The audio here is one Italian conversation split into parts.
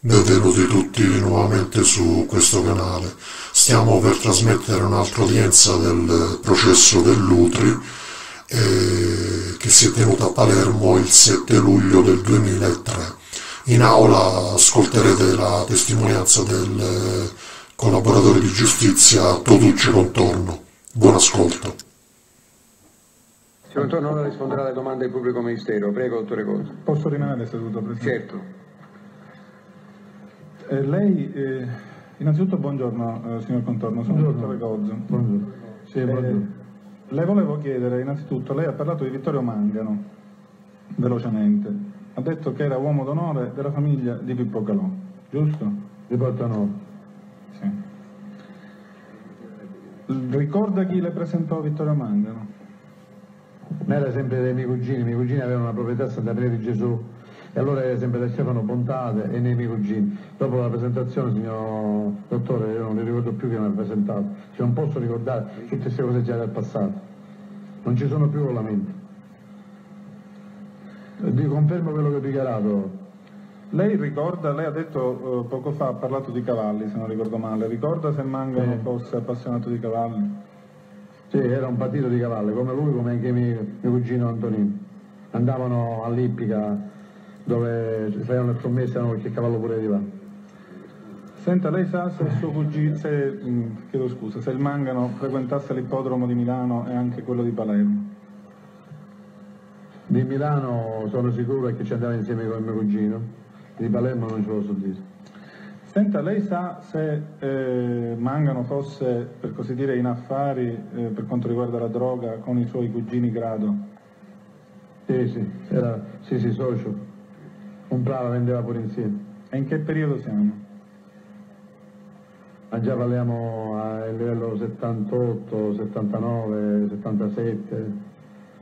Benvenuti tutti nuovamente su questo canale. Stiamo per trasmettere un'altra udienza del processo dell'Utri eh, che si è tenuta a Palermo il 7 luglio del 2003. In aula ascolterete la testimonianza del collaboratore di giustizia Toducci Contorno. Buon ascolto. Signor Contorno ora risponderà alle domande del pubblico ministero. Prego, dottore Cosa. Posso rimanere seduto, Presidente? Certo. Eh, lei, eh, innanzitutto buongiorno eh, signor Contorno, sono il dottore Gozzo. Buongiorno. Sì, buongiorno. le volevo chiedere innanzitutto, lei ha parlato di Vittorio Mangano, velocemente, ha detto che era uomo d'onore della famiglia di Pippo Calò, giusto? Di Portanova. Sì. Ricorda chi le presentò Vittorio Mangano? Ma era sempre dei miei cugini, i miei cugini avevano una proprietà a Santa Maria di Gesù e allora era sempre da Stefano Pontate e nei miei cugini. Dopo la presentazione, signor dottore, io non mi ricordo più che mi ha presentato, cioè non posso ricordare tutte queste cose già del passato. Non ci sono più regolamenti. E Vi confermo quello che ho dichiarato. Lei ricorda, lei ha detto eh, poco fa, ha parlato di cavalli se non ricordo male, ricorda se Mangano Sì. fosse appassionato di cavalli? Sì, era un partito di cavalli, come lui, come anche mio, mio cugino Antonino. Andavano all'Ippica dove si facevano le scommesse, erano qualche cavallo pure di là. Senta, lei sa se il suo cugino, se, mm, chiedo scusa, se il Mangano frequentasse l'ippodromo di Milano e anche quello di Palermo? Di Milano sono sicuro che ci andava insieme con mio cugino, di Palermo non ce lo so dire. Senta, lei sa se eh, Mangano fosse, per così dire, in affari eh, per quanto riguarda la droga con i suoi cugini Grado? Sì, sì, era, sì, sì, socio. Comprava, vendeva pure insieme. E in che periodo siamo? Ma già parliamo a livello 78, 79, 77,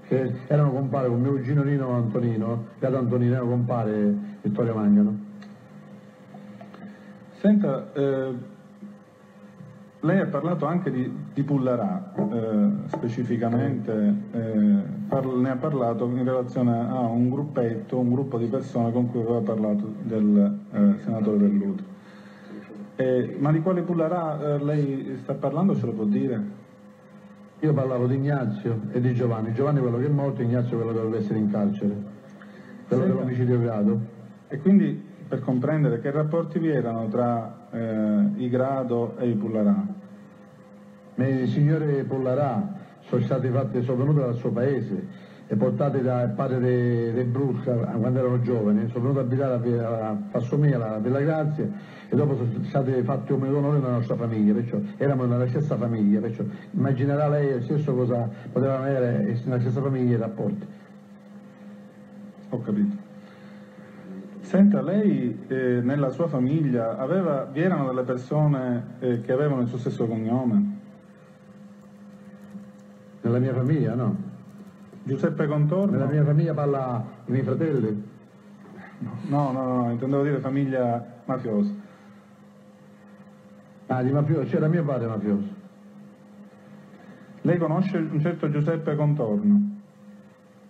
che erano compare con mio cugino Nino Antonino, Gato Antonino, erano compare Vittorio Mangano. Senta, eh, lei ha parlato anche di, di Pullarà, eh, specificamente, eh, parla- ne ha parlato in relazione a un gruppetto, un gruppo di persone con cui aveva parlato del eh, senatore Velluti. Eh, ma di quale Pullarà eh, lei sta parlando, ce lo può dire? Io parlavo di Ignazio e di Giovanni, Giovanni quello che è morto, Ignazio quello che doveva essere in carcere, quello Senta. dell'omicidio grado. E quindi per comprendere che rapporti vi erano tra eh, i Grado e i Pullarà? Signori Pollarà sono stati fatti, sono venuti dal suo paese e portati dal padre dei de Brusca quando erano giovani, sono venuti a abitare a, a Fassomia, a Villa Grazia e dopo sono stati fatti un onore nella nostra famiglia, perciò eravamo nella stessa famiglia, perciò immaginerà lei stesso cosa potevano avere nella stessa famiglia i rapporti. Ho capito. Senta, lei eh, nella sua famiglia aveva, vi erano delle persone eh, che avevano il suo stesso cognome? Nella mia famiglia no, Giuseppe Contorno? nella mia famiglia parla i miei fratelli, No, no, no, intendevo dire famiglia mafiosa. ah di mafioso, c'era mio padre mafioso. Lei conosce un certo Giuseppe Contorno?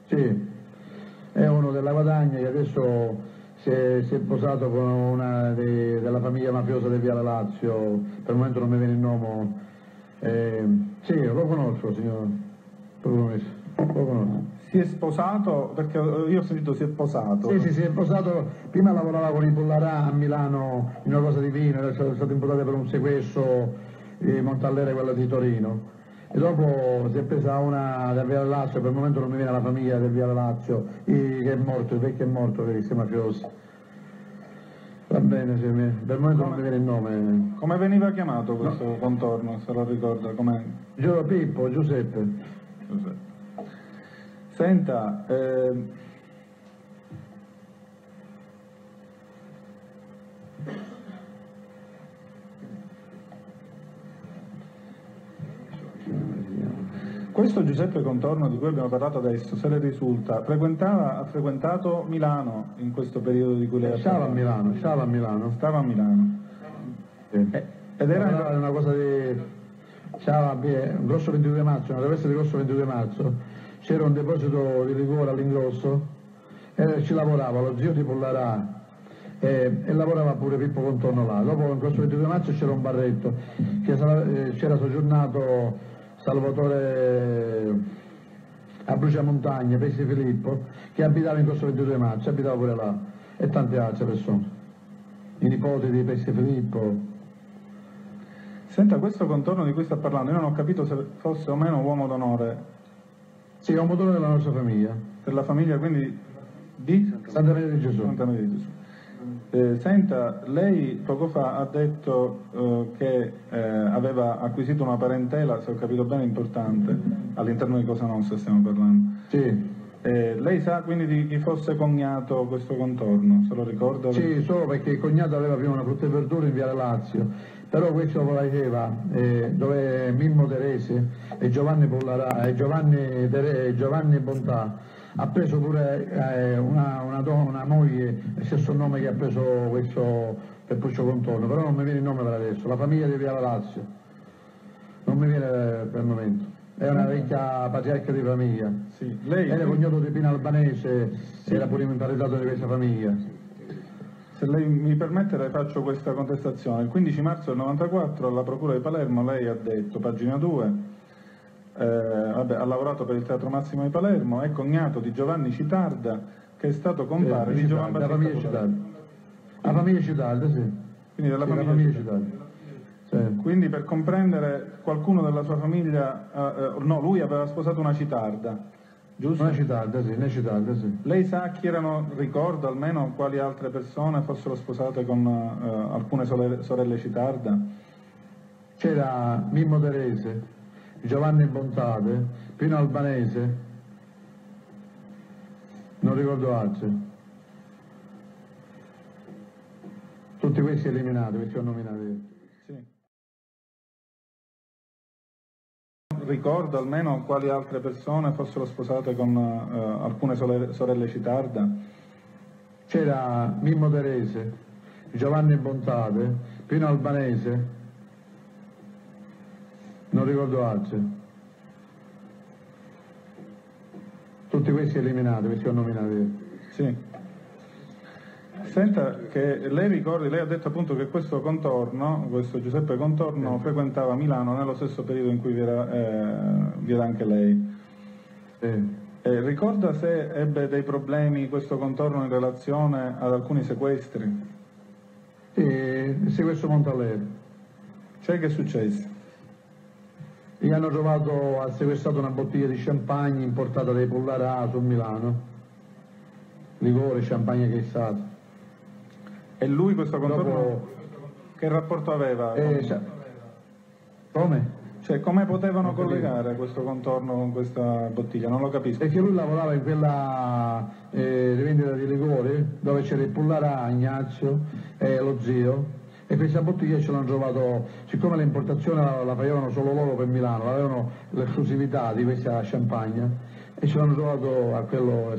Sì, è uno della Guadagna che adesso si è, si è sposato con una dei- della famiglia mafiosa di Viale Lazio, per il momento non mi viene il nome. Eh, sì, lo conosco, Si è sposato, perché io ho sentito si è sposato. Sì, sì, si è sposato, prima lavorava con i Pollarà a Milano in una cosa di vino, era stato imputato per un sequestro di Montallere, quella di Torino. E dopo si è presa una del Viale Lazio, per il momento non mi viene la famiglia del Viale Lazio, che è morto, il vecchio è morto, che si mafiosi. Va bene, sì, per il momento non mi viene il nome. Come veniva chiamato questo Contorno, se lo ricorda? Com'è? Pippo, Giuseppe. Giuseppe. Senta, ehm, questo Giuseppe Contorno di cui abbiamo parlato adesso, se le risulta, frequentava, ha frequentato Milano in questo periodo di cui lei ha Stava a parlato? Milano, stava a Milano. Stava a Milano. Sì. Eh, ed era Era una cosa di... C'era un grosso 22 marzo, una traversa di grosso 22 marzo, c'era un deposito di liquore all'ingrosso e ci lavorava lo zio di Pollarà e, e lavorava pure Pippo Contorno là. Dopo in corso 22 marzo c'era un barretto che eh, c'era soggiornato Salvatore a Bruciamontagna, Pesce Filippo, che abitava in corso 22 marzo, abitava pure là, e tante altre persone. I nipoti di Pesce Filippo. Senta, questo contorno di cui sta parlando, io non ho capito se fosse o meno uomo d'onore Sì, è un motore della nostra famiglia, della famiglia, quindi di Santa Maria di Gesù. Santa Maria di Gesù. Eh, senta, lei poco fa ha detto eh, che eh, aveva acquisito una parentela, se ho capito bene, importante all'interno di Cosa Nostra stiamo parlando. Sì, Eh, lei sa quindi di chi fosse cognato questo contorno, se lo ricorda? Sì, solo perché il cognato aveva prima una frutta e verdura in Viale Lazio, però questo lo faceva eh, dove Mimmo Terese e Giovanni Pollarà e Giovanni, Tere- Giovanni Bontà ha preso pure eh, una, una donna, una moglie, stesso nome che ha preso questo Peppuccio Contorno, però non mi viene il nome per adesso, la famiglia di Viale Lazio, non mi viene eh, per il momento. È una vecchia patriarca di famiglia. Sì, lei, Era cognato di Pino Albanese, era pure imparentato di questa famiglia. Se lei mi permette le faccio questa contestazione. Il 15 marzo del 94 alla Procura di Palermo lei ha detto, pagina 2, eh, vabbè, ha lavorato per il Teatro Massimo di Palermo, è cognato di Giovanni Citarda, che è stato compare di Giovanni la Battista famiglia Polari. Citalda. La famiglia Citalda, sì. Quindi della Sì, la famiglia, famiglia Citarda. Citalda. Sì. Quindi per comprendere qualcuno della sua famiglia, eh, eh, no, lui aveva sposato una Citarda, giusto? Una Citalda, sì, una Citalda, sì. Lei sa chi erano, ricorda almeno quali altre persone fossero sposate con eh, alcune sole- sorelle Citarda? C'era Mimmo Terese, Giovanni Bontate, Pino Albanese, non ricordo altri. Tutti questi eliminati, questi ho nominati. Ricordo almeno quali altre persone fossero sposate con eh, alcune sole- sorelle Citarda? C'era Mimmo Terese, Giovanni Bontate, Pino Albanese, non ricordo altri. Tutti questi eliminati, questi ho nominati. Sì. Senta, che lei ricordi, lei ha detto appunto che questo contorno, questo Giuseppe Contorno, frequentava Milano nello stesso periodo in cui vi era, eh, vi era anche lei. Sì. Eh, ricorda se ebbe dei problemi questo contorno in relazione ad alcuni sequestri? E se questo Montaleri. Cioè che è successo? Gli hanno trovato, ha sequestrato una bottiglia di champagne importata dai Pollarà su Milano. Ligore, champagne che è stato. E lui questo contorno che rapporto aveva? eh, con- sa- come? Cioè come potevano collegare questo contorno con questa bottiglia? Non lo capisco. Perché lui lavorava in quella eh, rivendita di liquori dove c'era il Pullarà, Ignazio e lo zio e questa bottiglia ce l'hanno trovato, siccome l'importazione la, la facevano solo loro per Milano, avevano l'esclusività di questa champagne e ce l'hanno trovato a quello là.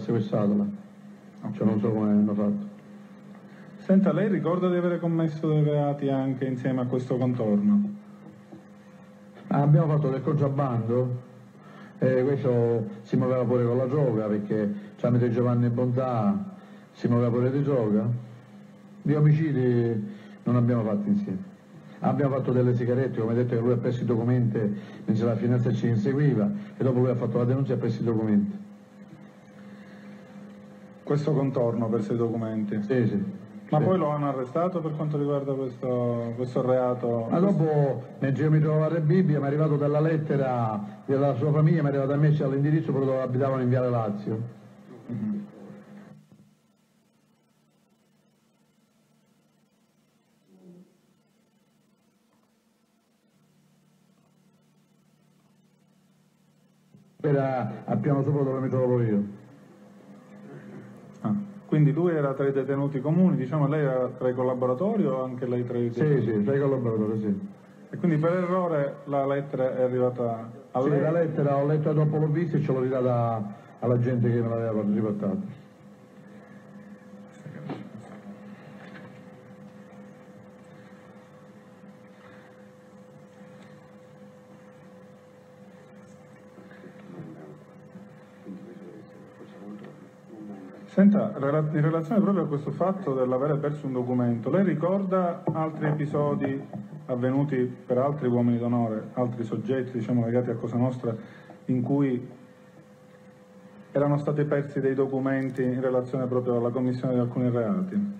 Cioè non so come hanno fatto. Senta, lei ricorda di avere commesso dei reati anche insieme a questo contorno? Ah, abbiamo fatto del contrabbando, e questo si muoveva pure con la droga perché tramite Giovanni Bontà si muoveva pure di droga. Di omicidi non abbiamo fatti insieme. Abbiamo fatto delle sigarette, come detto che lui ha preso i documenti mentre la finanza ci inseguiva e dopo lui ha fatto la denuncia e ha preso i documenti. Questo contorno per sei documenti. Sì, sì. Ma poi lo hanno arrestato per quanto riguarda questo, questo reato? Ma dopo, mentre io mi trovavo a Rebibbia, mi è arrivato dalla lettera della sua famiglia, mi è arrivata a me all'indirizzo proprio dove abitavano in Viale Lazio. Era al piano sopra dove mi trovo io. Quindi lui era tra i detenuti comuni, diciamo lei era tra i collaboratori o anche lei tra i Sì, detenuti? sì, sei collaboratore, sì. E quindi per errore la lettera è arrivata a Sì, lei? la lettera ho letto dopo l'ho vista e ce l'ho ridata alla gente che me l'aveva riportata. Senta, in relazione proprio a questo fatto dell'avere perso un documento, lei ricorda altri episodi avvenuti per altri uomini d'onore, altri soggetti diciamo, legati a Cosa Nostra, in cui erano stati persi dei documenti in relazione proprio alla commissione di alcuni reati?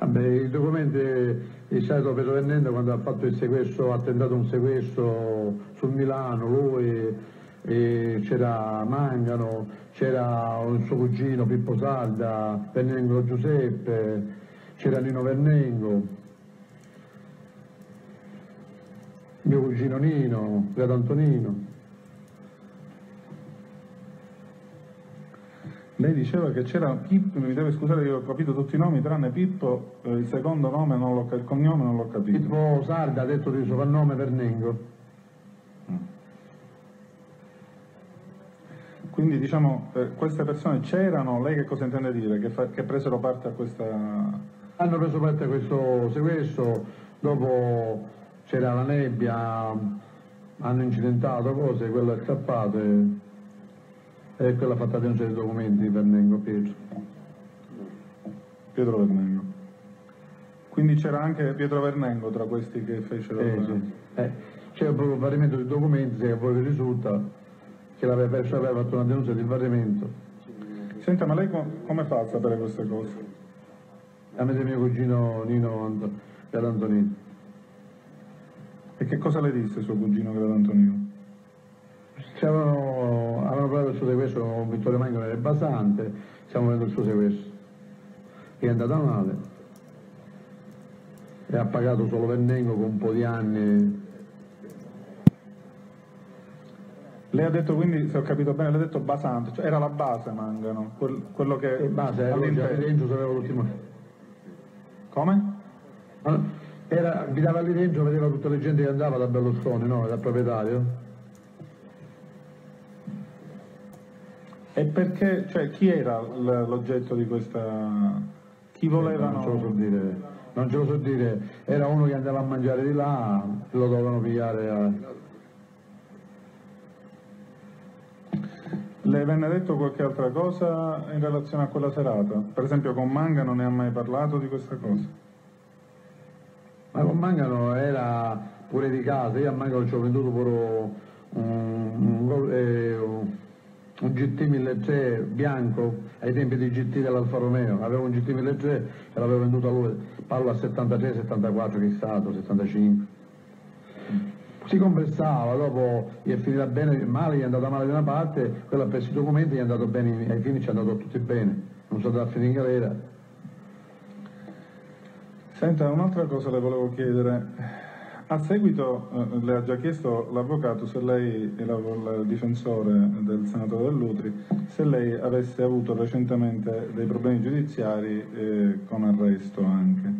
Vabbè, i documenti è stato Pietro Vernendo quando ha fatto il sequestro, ha tentato un sequestro sul Milano, lui c'era Mangano, c'era un suo cugino Pippo Salda, Vernengo Giuseppe, c'era Nino Vernengo, mio cugino Nino, Credo Antonino. Lei diceva che c'era Pippo, mi deve scusare io ho capito tutti i nomi tranne Pippo, eh, il secondo nome, non l'ho, il cognome non l'ho capito. Pippo Sarda ha detto di soprannome Vernengo. Mm. Quindi diciamo, eh, queste persone c'erano, lei che cosa intende dire? Che, fa, che, presero parte a questa... Hanno preso parte a questo sequestro, dopo c'era la nebbia, hanno incidentato cose, quello è scappato e, e quello ha fatto denuncia dei documenti di Vernengo, Pietro. Pietro Vernengo. Quindi c'era anche Pietro Vernengo tra questi che fecero... Eh, sì. eh, c'è un provvedimento di documenti, se a voi vi risulta, che l'aveva perso aveva fatto una denuncia di invadimento. Senta, ma lei come fa a sapere queste cose? Tramite mio cugino Nino Ant- Antonino. E che cosa le disse suo cugino Grado Antonino? Avevano, avevano parlato del suo sequestro con Vittorio Mangano nel Basante, stiamo vedendo il suo sequestro, è andata male e ha pagato solo Vernengo con un po' di anni Lei ha detto quindi, se ho capito bene, lei ha detto basante, cioè era la base Mangano, quel, quello che... E base, era all'interno sapeva l'ultimo. Come? Era, abitava lì dentro, vedeva tutta la gente che andava da Berlusconi, no? Dal proprietario. E perché, cioè chi era l'oggetto di questa... chi volevano... non ce lo so dire, non ce lo so dire, era uno che andava a mangiare di là, lo dovevano pigliare a Le venne detto qualche altra cosa in relazione a quella serata? Per esempio con Manga non ne ha mai parlato di questa cosa? Ma con Mangano era pure di casa, io a Mangano ci ho venduto pure un, un, eh, un GT 1003 bianco ai tempi di GT dell'Alfa Romeo, avevo un GT 1003 e l'avevo venduto a lui, parlo a 73, 74 che è stato, 75 si conversava, dopo gli è finita bene, male, gli è andata male da una parte, quello ha preso i documenti, gli è andato bene, ai fini ci è andato tutti bene, non so da finire in galera. Senta, un'altra cosa le volevo chiedere. A seguito, eh, le ha già chiesto l'avvocato se lei, il difensore del senatore Dell'Utri, se lei avesse avuto recentemente dei problemi giudiziari eh, con arresto anche.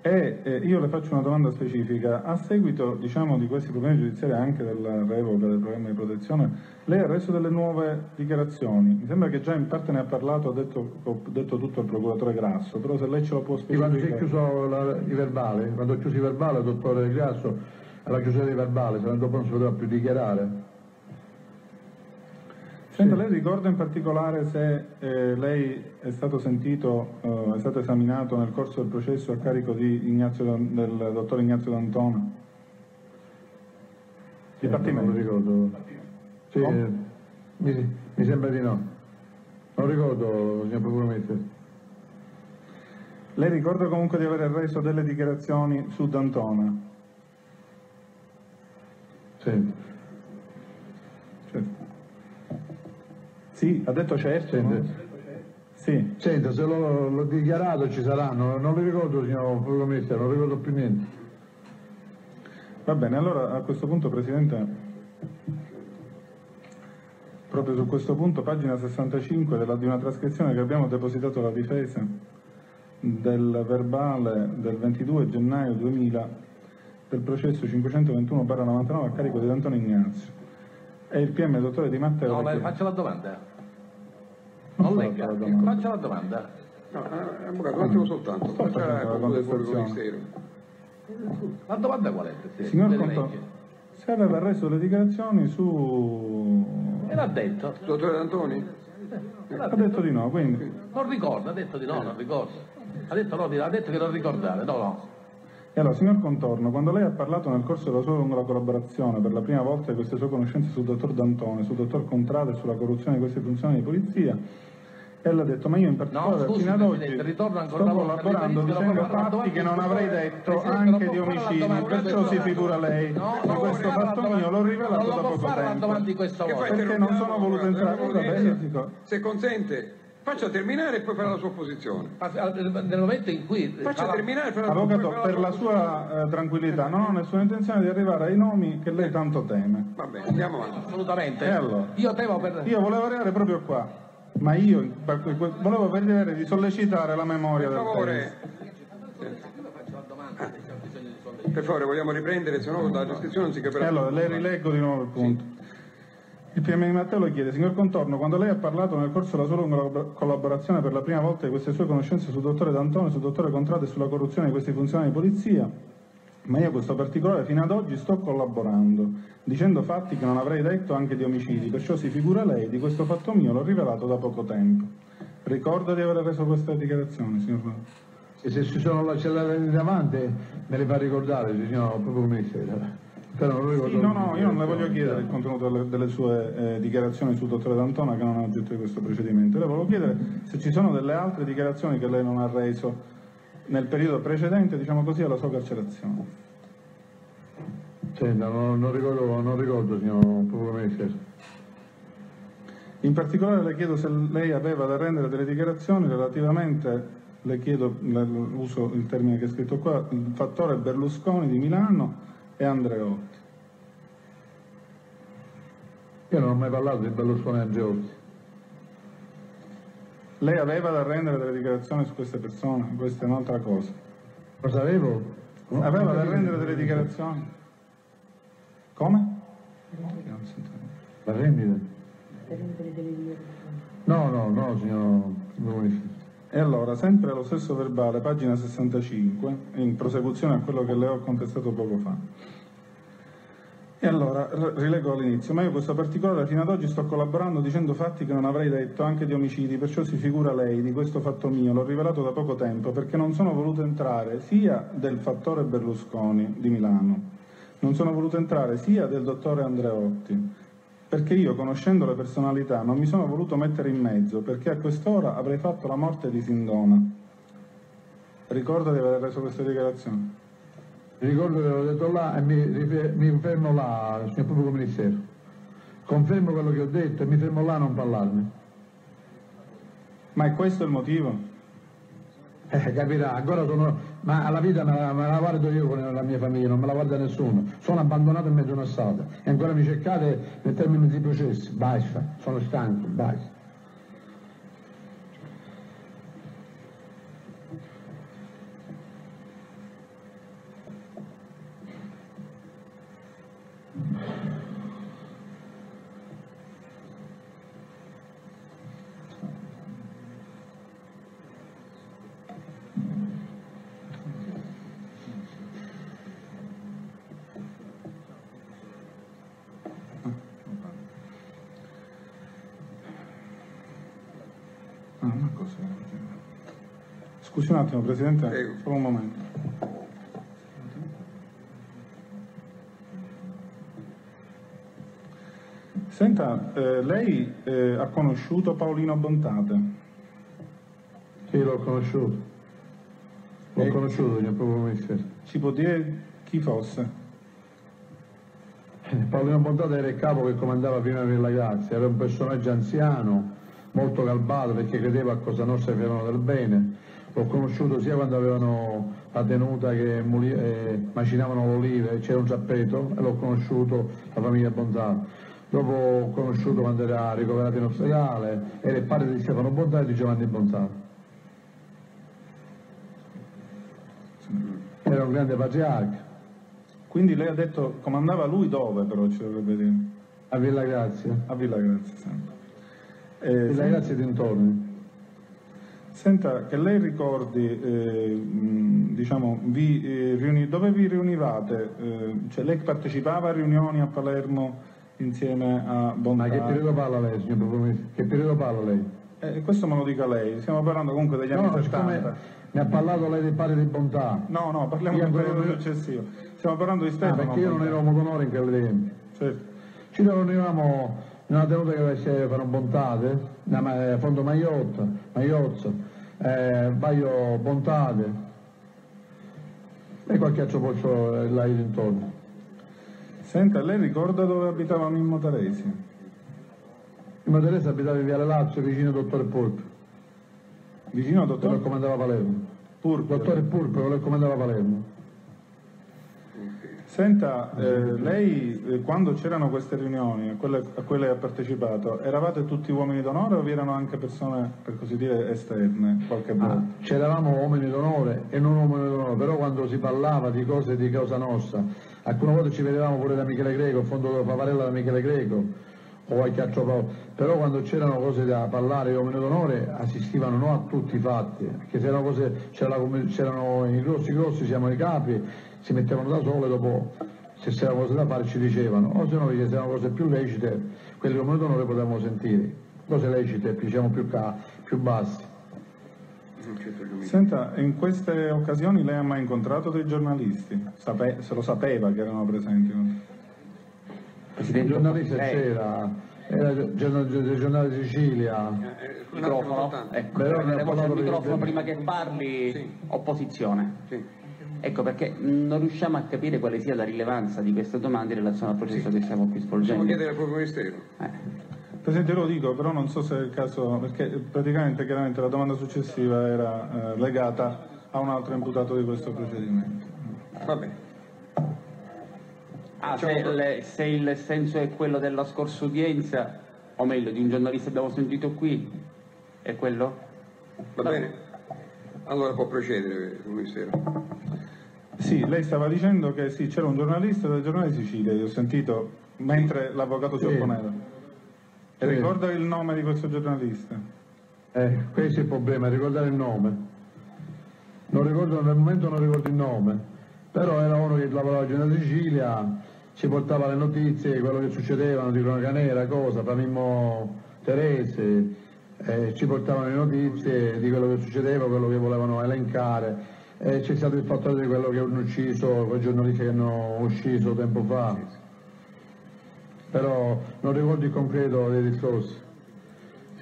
E eh, io le faccio una domanda specifica, a seguito diciamo, di questi problemi giudiziari anche della revoca del programma di protezione, lei ha reso delle nuove dichiarazioni, mi sembra che già in parte ne ha parlato, ha detto, ho detto tutto al procuratore Grasso, però se lei ce lo può spiegare. Quando si è chiuso la, i verbali, quando ho chiuso i verbali, il dottore Grasso, alla chiusura dei verbali, se dopo non si poteva più dichiarare. Senta, lei ricorda in particolare se eh, lei è stato sentito, eh, è stato esaminato nel corso del processo a carico Ignazio, del dottor Ignazio D'Antona? Dipartimento? Non ricordo. Sì, eh, mi, mi, sembra di no. Non ricordo, signor Procuratore. Lei ricorda comunque di aver reso delle dichiarazioni su D'Antona? Sì. Certo. Sì, ha detto certo. No? sì. Senta se l'ho, dichiarato ci saranno, non li ricordo signor Commissario, non ricordo più niente. Va bene, allora a questo punto Presidente, proprio su questo punto, pagina 65 della, di una trascrizione che abbiamo depositato alla difesa del verbale del 22 gennaio 2000 del processo 521-99 a carico di Antonio Ignazio. E il PM dottore Di Matteo... No, lei faccia la domanda. Non legga, la domanda. faccia la domanda. No, eh, avvocato, un attimo soltanto, faccia la conversazione. La domanda qual è? Signor Conto, se aveva reso le dichiarazioni su... E l'ha detto. Dottore D'Antoni? Ha detto di no, quindi... Non ricorda, ha detto di no, non ricorda. Ha detto, no, ha detto che non ricordare, no, no. E allora, signor Contorno, quando lei ha parlato nel corso della sua lunga collaborazione per la prima volta di queste sue conoscenze sul dottor D'Antone, sul dottor Contrada e sulla corruzione di queste funzioni di polizia, ella ha detto, ma io in particolare No, scusi, fino ad oggi Presidente, ritorno ancora sto una volta, collaborando dicendo fatti che non avrei detto anche di omicidi, perciò si figura lei No, non questo fatto mio, l'ho rivelato Non da lo può poco tempo. Perché non sono voluto entrare, Se consente, faccia terminare e poi farà la sua posizione. Ma Nel momento in cui... Faccia terminare e farà Avvocato, per la sua eh, tranquillità, non ho nessuna intenzione di arrivare ai nomi che lei tanto teme. Va bene, andiamo avanti. Assolutamente. E allora? Io temo per... Io volevo arrivare proprio qua, ma io per- per- volevo vedere di sollecitare la memoria Per del favore, paese. per favore, vogliamo riprendere, se no dalla descrizione non si E capirà. allora le rileggo di nuovo il punto. Il PM di Matteo lo chiede, signor Contorno, quando lei ha parlato nel corso della sua lunga collaborazione per la prima volta di queste sue conoscenze sul dottore D'Antone, sul dottore Contrada e sulla corruzione di questi funzionari di polizia, ma io questo particolare fino ad oggi sto collaborando, dicendo fatti che non avrei detto anche di omicidi, perciò si figura lei, di questo fatto mio l'ho rivelato da poco tempo. Ricordo di aver reso questa dichiarazione, signor E se ci sono la cellula davanti me le fa ricordare, signor proprio. Però ricordo Sì, no, no, io non le voglio chiedere il contenuto delle, delle sue eh, dichiarazioni sul dottore D'Antona che non è oggetto di questo procedimento. Le volevo chiedere se ci sono delle altre dichiarazioni che lei non ha reso nel periodo precedente, diciamo così, alla sua carcerazione. Senta, non, non ricordo, non ricordo, signor ministero. In particolare le chiedo se lei aveva da rendere delle dichiarazioni relativamente, le chiedo, uso il termine che è scritto qua, il fattore Berlusconi di Milano e Andreotti. Io non ho mai parlato di Berlusconi e Andreotti. Lei aveva da rendere delle dichiarazioni su queste persone, questa è un'altra cosa. Cosa avevo? No, Aveva da rendere delle dichiarazioni? Come? La rendita? No, no, no, signor ministero. E allora, sempre lo stesso verbale, pagina 65, in prosecuzione a quello che le ho contestato poco fa. E allora, rilego all'inizio, ma io questo particolare fino ad oggi sto collaborando dicendo fatti che non avrei detto, anche di omicidi, perciò si figura lei di questo fatto mio, l'ho rivelato da poco tempo, perché non sono voluto entrare sia del fattore Berlusconi di Milano, non sono voluto entrare sia del dottore Andreotti, perché io, conoscendo le personalità, non mi sono voluto mettere in mezzo, perché a quest'ora avrei fatto la morte di Sindona. Ricordo di aver reso queste dichiarazioni. Ricordo che l'ho detto là e mi, mi fermo là, signor pubblico ministero. Confermo quello che ho detto e mi fermo là a non parlarne. Ma è questo il motivo? Eh, capirà, ancora sono. Ma alla vita me la, me la guardo io con la mia famiglia, non me la guarda nessuno. Sono abbandonato in mezzo a una strada e ancora mi cercate nel termine di processi. Basta, sono stanco, basta. Un attimo, Presidente, Prego. solo un momento. Senta, eh, lei eh, ha conosciuto Paolino Bontate? Sì, l'ho conosciuto. L'ho Eh. conosciuto, signor proprio ministero. Ci può dire chi fosse? Eh, Paolino Bontate era il capo che comandava prima Villa Grazia, era un personaggio anziano, molto galbato perché credeva a Cosa Nostra che facevano del bene. L'ho conosciuto sia quando avevano la tenuta che eh, macinavano l'olive, c'era un zappeto, e l'ho conosciuto la famiglia Bontate. Dopo ho conosciuto quando era ricoverato in ospedale, era il padre di Stefano Bontate e di Giovanni Bontate. Era un grande patriarca, Quindi lei ha detto comandava lui dove però ci dovrebbe dire? a Villa Grazia. A Villa Grazia, sempre. Eh, Villa Grazia e dintorni. Senta, che lei ricordi, eh, diciamo, vi, eh, riuni- dove vi riunivate? Eh, cioè lei partecipava a riunioni a Palermo insieme a Bontà. Ma che periodo parla lei, signor Procuratore? Che periodo parla lei? Eh, questo me lo dica lei, stiamo parlando comunque degli anni No, 70. siccome ne ha parlato lei del padre di Bontà. No, no, parliamo ancora periodo non- successivo. Stiamo parlando di Ah, Stefano. perché io non ero d'onore in quel tempo. Certo. Ci riunivamo in una tenuta che un Bontate, eh, Fondo Maiotta, Maiozzo, eh, Baio Bontate e qualche altro posto eh, là intorno. Senta, lei ricorda dove abitava Mimmo Taresi? Il mio Teresa abitava in Viale Lazio, vicino al dottore Purpo, Vicino al quello dottor che comandava Palermo. Purpo. Dottore quello che comandava Palermo. Senta, eh, lei eh, quando c'erano queste riunioni, a quelle, a quelle ha partecipato, eravate tutti uomini d'onore o vi erano anche persone, per così dire, esterne qualche volta? Ah, c'eravamo uomini d'onore e non uomini d'onore, però quando si parlava di cose di causa nostra, alcune volte ci vedevamo pure da Michele Greco, fondo Pavarella da Michele Greco o qualche altro pro- però quando c'erano cose da parlare uomini d'onore assistivano non a tutti i fatti, perché se erano cose, c'era la com- c'erano i grossi grossi, siamo i capi, si mettevano da sole dopo se c'erano cose da fare ci dicevano, o se no se erano cose più lecite, quelli di uomini d'onore potevamo sentire, cose lecite diciamo più, ca- più bassi. Senta, in queste occasioni lei ha mai incontrato dei giornalisti? Sape- se lo sapeva che erano presenti? Il giornalista lei- c'era, era il giornale, il giornale di Sicilia, microfono, ecco, ha le voce al microfono prima che parli, Sì. opposizione. Sì. Ecco perché non riusciamo a capire quale sia la rilevanza di queste domande in relazione al processo che stiamo qui Possiamo svolgendo. chiedere al proprio ministero. Eh. Presidente, lo dico, però non so se è il caso, perché praticamente chiaramente la domanda successiva era eh, legata a un altro imputato di questo procedimento. Va bene. Ah, se, le- se il senso è quello della scorsa udienza, o meglio di un giornalista che abbiamo sentito qui, è quello? Va bene? Allora può procedere ministero. Sì, lei stava dicendo che sì, c'era un giornalista del giornale Sicilia, io ho sentito mentre l'avvocato si Sì. opponeva. Sì. ricorda il nome di questo giornalista? eh, questo è il problema, ricordare il nome. Non ricordo, nel momento non ricordo il nome, però era uno che lavorava giù in Sicilia, ci portava le notizie, quello che succedeva, di cronaca nera, cosa, Famimmo Terese, eh, ci portavano le notizie di quello che succedeva, quello che volevano elencare. E c'è stato il fattore di quello che hanno ucciso, quei giornalisti che hanno ucciso tempo fa. Però non ricordo il concreto dei discorsi.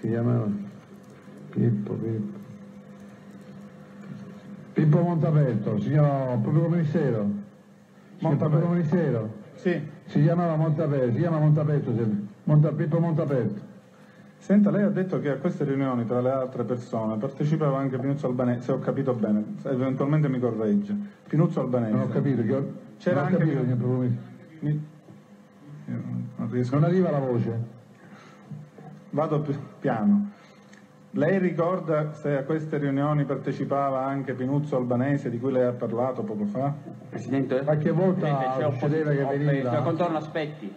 Si chiamava Pippo, Pippo. Pippo Montaperto, si chiamava Pubblico Ministero. Montaperto. Ministero. Sì. Si chiamava Montaperto, si chiama Montaperto. Monta- Pippo Montaperto. Senta, lei ha detto che a queste riunioni, tra le altre persone, partecipava anche Pinuzzo Albanese, se ho capito bene, eventualmente mi corregge. Pinuzzo Albanese. Non ho capito, che ho... C'era non ho anche capito, Pubblico Ministero. Mi- non riesco. Non arriva la voce. Vado pi- piano. Lei ricorda se a queste riunioni partecipava anche Pinuzzo Albanese di cui lei ha parlato poco fa? Presidente? Qualche volta Presidente, c'è succedeva che veniva- Signor Contorno, aspetti.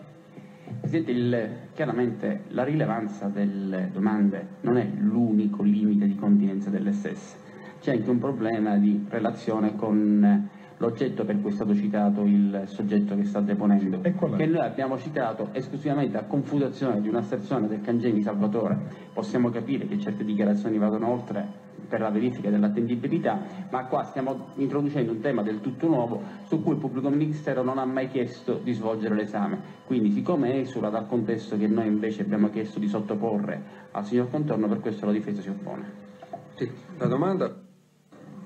Presidente, il- chiaramente la rilevanza delle domande non è l'unico limite di continenza delle stesse. C'è anche un problema di relazione con l'oggetto per cui è stato citato il soggetto che sta deponendo, E qual è? che noi abbiamo citato esclusivamente a confutazione di un'asserzione del Cangemi Salvatore. Possiamo capire che certe dichiarazioni vadano oltre per la verifica dell'attendibilità, ma qua stiamo introducendo un tema del tutto nuovo su cui il pubblico ministero non ha mai chiesto di svolgere l'esame. Quindi siccome esula dal contesto che noi invece abbiamo chiesto di sottoporre al signor Contorno, per questo la difesa si oppone. Sì. La domanda?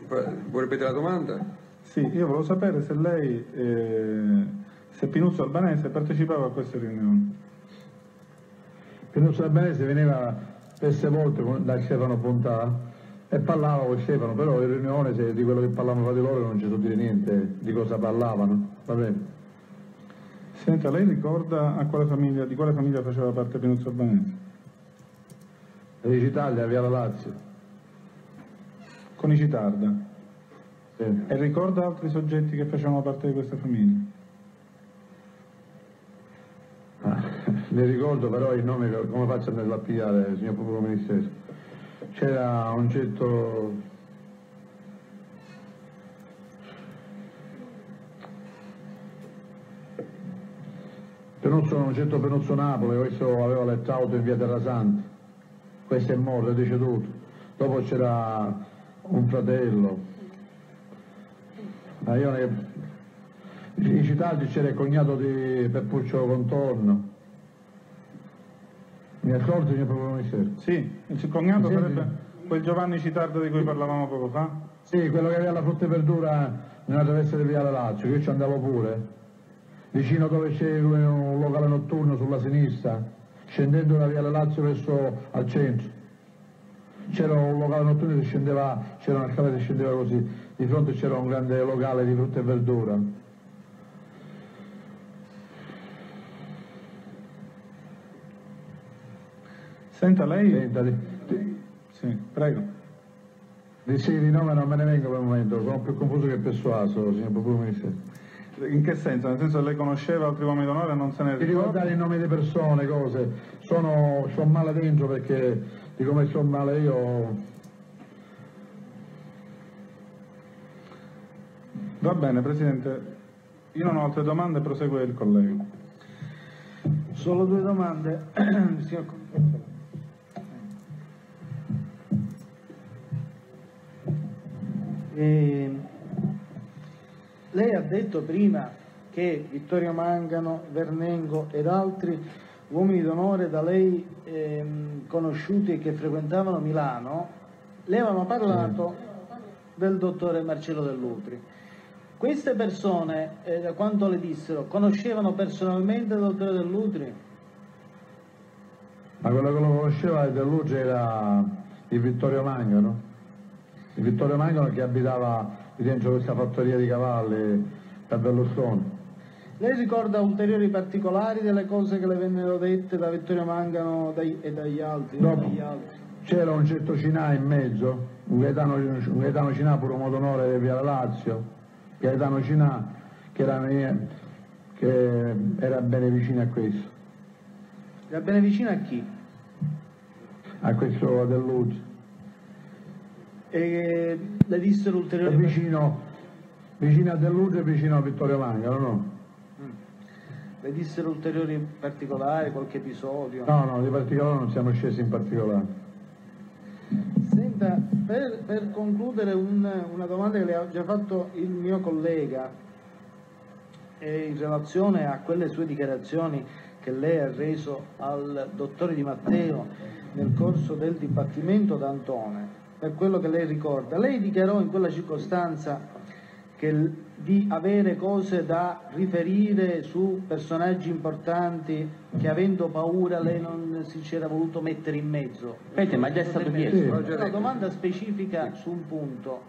Vuoi ripetere la domanda? Sì, io volevo sapere se lei, eh, se Pinuzzo Albanese partecipava a queste riunioni. Pinuzzo Albanese veniva spesse volte da Stefano Bontà e parlava con Stefano, però in riunione se di quello che parlavano fra di loro non ci so dire niente di cosa parlavano. Va bene. Senta, lei ricorda a quale famiglia, di quale famiglia faceva parte Pinuzzo Albanese? Italia, via la Lazio. Con i Citarda. E ricorda altri soggetti che facevano parte di questa famiglia? Ah, ne ricordo però il nome, come faccio a pigliare, signor Pubblico Ministero? C'era un certo... Per Benuzzo, un certo Benuzzo Napoli, questo aveva letto auto in via Terrasante, questo è morto, è deceduto. Dopo c'era un fratello. Ma io ne... I citati c'era il cognato di Peppuccio Contorno. Mi accorgo, signor Procuratore Sì, il cognato Mi sarebbe quel Giovanni Citardo di cui parlavamo poco fa? Sì, quello che aveva la frutta e verdura nella traversa di Viale Lazio, che io ci andavo pure, vicino dove c'è un locale notturno sulla sinistra, scendendo da Viale Lazio verso al centro. C'era un locale notturno che scendeva, c'era una scala che scendeva così, di fronte c'era un grande locale di frutta e verdura. Senta, lei... Senta, di, di, Sì, prego. di sì, di nome non me ne vengo per il momento, sono più confuso che persuaso, signor Procuro Ministero. In che senso? Nel senso che lei conosceva altri uomini d'onore e non se ne Di ricorda? ricordare i nomi di persone, cose, sono, sono male dentro perché di come sono male io Va bene, Presidente. Io non ho altre domande, prosegue il collega. Solo due domande. Signor Co- Eh, lei ha detto prima che Vittorio Mangano, Vernengo ed altri uomini d'onore da lei ehm, conosciuti e che frequentavano Milano, le avevano parlato del dottore Marcello Dell'Utri. Queste persone, eh, da quanto le dissero, conoscevano personalmente il dottore Dell'Utri? Ma quello che lo conosceva del Luce era il Vittorio Mangano. Il Vittorio Mangano che abitava dentro questa fattoria di cavalli da Berlusconi. Lei ricorda ulteriori particolari delle cose che le vennero dette da Vittorio Mangano dai- e dagli altri? Altri? c'era un certo Cinà in mezzo, un Gaetano, un Gaetano Cinà pure uomo d'onore di Via Lazio, Gaetano Cinà che era, che era bene vicino a questo, Era bene vicino a chi? a questo del Luce. E le dissero ulteriori vicino, vicino a Delluce e vicino a Vittorio Mangano, no? le dissero ulteriori particolari, qualche episodio? No, no, di particolare non siamo scesi in particolare. Per, per concludere un- una domanda che le ha già fatto il mio collega eh, in relazione a quelle sue dichiarazioni che lei ha reso al dottore Di Matteo nel corso del dibattimento d'Antone, per quello che lei ricorda, lei dichiarò in quella circostanza che di avere cose da riferire su personaggi importanti che avendo paura lei non si c'era voluto mettere in mezzo. Aspetta, ma già è stato chiesto. Sì. Una domanda specifica su un punto,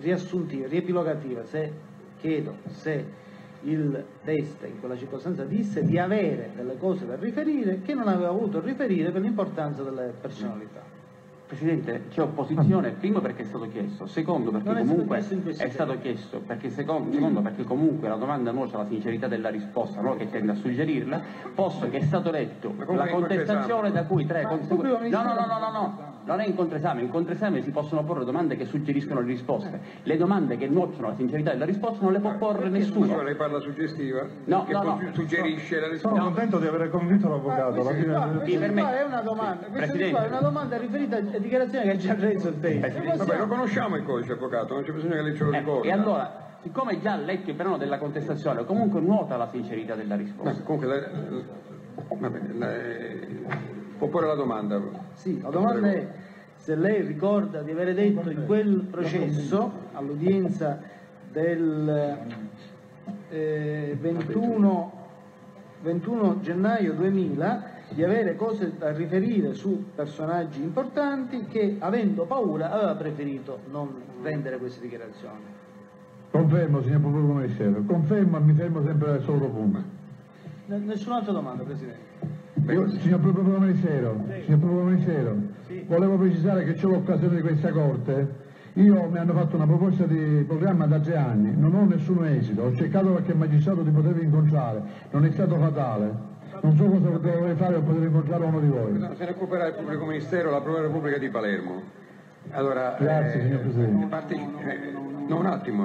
riassuntiva, riepilogativa, se chiedo se il test in quella circostanza disse di avere delle cose da riferire che non aveva voluto riferire per l'importanza delle personalità. Presidente, c'è opposizione, primo perché è stato chiesto, secondo perché Non è stato comunque chiesto è stato chiesto, perché secondo, secondo perché comunque la domanda nuoce alla sincerità della risposta, no? che tende a suggerirla, posto che è stato letto Ma comunque la contestazione da cui tre Ma consegu- pubblico No, no, no, no, no, no, non è in contraesame, in contraesame si possono porre domande che suggeriscono le risposte. Le domande che nuociono la sincerità della risposta non le può porre Nessuno nessuno. lei parla suggestiva, No, che no, no. suggerisce la Sono risposta. contento di aver convinto l'avvocato. alla questa fine- qua, Mi questa permette- qua è una domanda, Sì, questa qua è una domanda riferita a dichiarazioni che ha già reso il test. Presidente. Vabbè, Possiamo- lo conosciamo il codice avvocato, non c'è bisogno che lei ce lo Ecco, ricordi. e allora, siccome già ha letto il brano della contestazione, comunque nuota la sincerità della Ma risposta. comunque, lei- vabbè, lei- può porre la domanda. Sì, la domanda è se lei ricorda di aver detto in quel processo, all'udienza del eh, 21, 21 gennaio 2000, di avere cose da riferire su personaggi importanti che, avendo paura, aveva preferito non rendere queste dichiarazioni. Confermo, signor Pubblico Ministero, confermo e mi fermo sempre al solo punto. N- nessun'altra domanda, Presidente. Io, signor Pubblico Ministero, signor Pubblico Ministero, Sì. volevo precisare che c'è l'occasione di questa Corte. Io mi hanno fatto una proposta di programma da tre anni, non ho nessun esito, ho cercato qualche magistrato di potervi incontrare, non è stato fatale. Non so cosa dovrei fare per poter incontrare uno di voi. No, Se ne occuperà il pubblico ministero, la Procura Repubblica di Palermo. Allora, Grazie, signor Presidente. parti- eh, no, un attimo,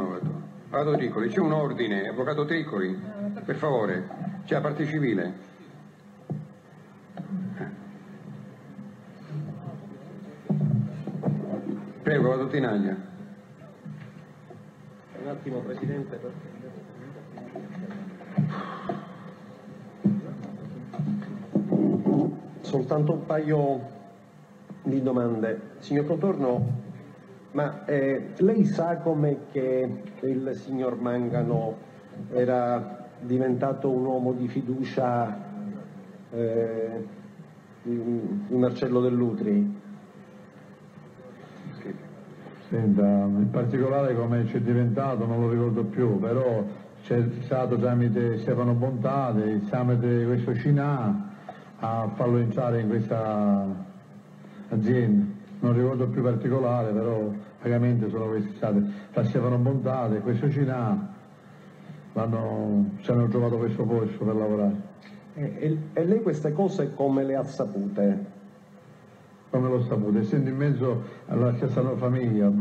avvocato Tricoli, c'è un ordine, avvocato Tricoli, per favore. C'è la parte civile? Prego, vado Tinaglia. Un attimo Presidente. Soltanto un paio di domande. Signor Contorno, ma eh, lei sa come che il signor Mangano era diventato un uomo di fiducia eh, di, di Marcello Dell'Utri? Senta, in particolare come ci è diventato non lo ricordo più, però c'è stato tramite Stefano Bontate, il tramite questo Cinà a farlo entrare in questa azienda. Non ricordo più particolare, però pagamenti sono questi stati fra Stefano Bontate e questo Cinà ci hanno trovato questo posto per lavorare. E, e lei queste cose come le ha sapute? come l'ho saputo, essendo in mezzo alla stessa famiglia,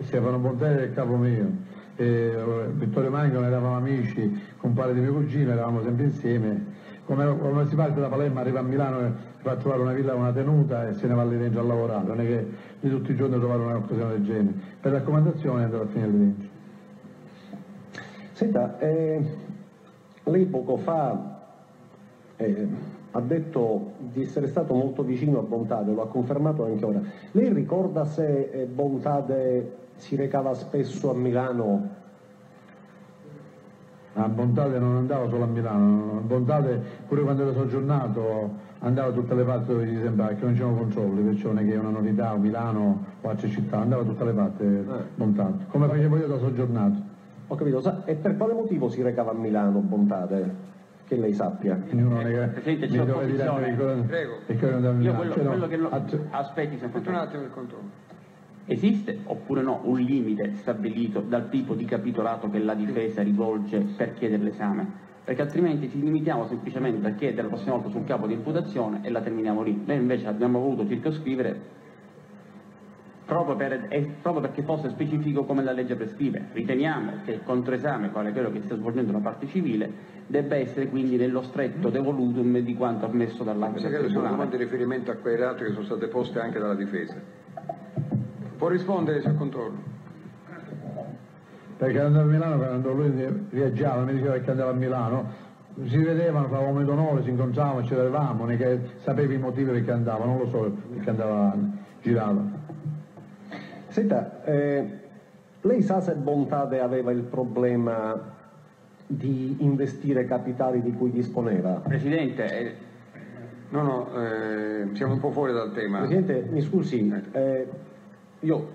Stefano Bontelli è il capo mio, e Vittorio Mangano eravamo amici, compare di mio cugino, eravamo sempre insieme. Come, come si parte da Palermo, arriva a Milano e va a trovare una villa, una tenuta e se ne va lì dentro a lavorare, non è che di tutti i giorni trovare un'occasione del genere. Per raccomandazione andato a finire lì dentro. Senta, eh, lei poco fa eh, ha detto di essere stato molto vicino a Bontade, lo ha confermato anche ora. Lei ricorda se eh, Bontade si recava spesso a Milano? A Bontade non andava solo a Milano, a Bontade pure quando era soggiornato andava da tutte le parti dove gli sembrava che non c'erano controlli, perciò non è che è una novità, a Milano o altre città, andava da tutte le parti eh. Bontade, come facevo io da soggiornato. Ho capito, e per quale motivo si recava a Milano Bontade? che lei sappia. Ognuno eh, Presidente, c'è un'opposizione. Prego. Io quello, quello che lo, aspetti sempre. Un attimo il controllo. Esiste oppure no un limite stabilito dal tipo di capitolato che la difesa rivolge per chiedere l'esame? Perché altrimenti ci limitiamo semplicemente a chiedere la prossima volta sul capo di imputazione e la terminiamo lì. Noi invece abbiamo voluto circoscrivere proprio, per, proprio, perché fosse specifico come la legge prescrive. Riteniamo che il controesame, quale quello che sta svolgendo la parte civile, debba essere quindi nello stretto devolutum di quanto ammesso dall'ambito del Tribunale. Sono domande di riferimento a quei reati che sono state poste anche dalla difesa. Può rispondere, signor Controllo. Perché andava a Milano, quando lui viaggiava, mi diceva che andava a Milano, si vedevano, facevamo d'onore, si incontravamo, ci vedevamo, sapevi i motivi perché andava, non lo so perché andava, girava. Senta, eh, lei sa se Bontade aveva il problema di investire capitali di cui disponeva? Presidente, eh... no, no, eh, siamo un po' fuori dal tema. Presidente, mi scusi, eh, io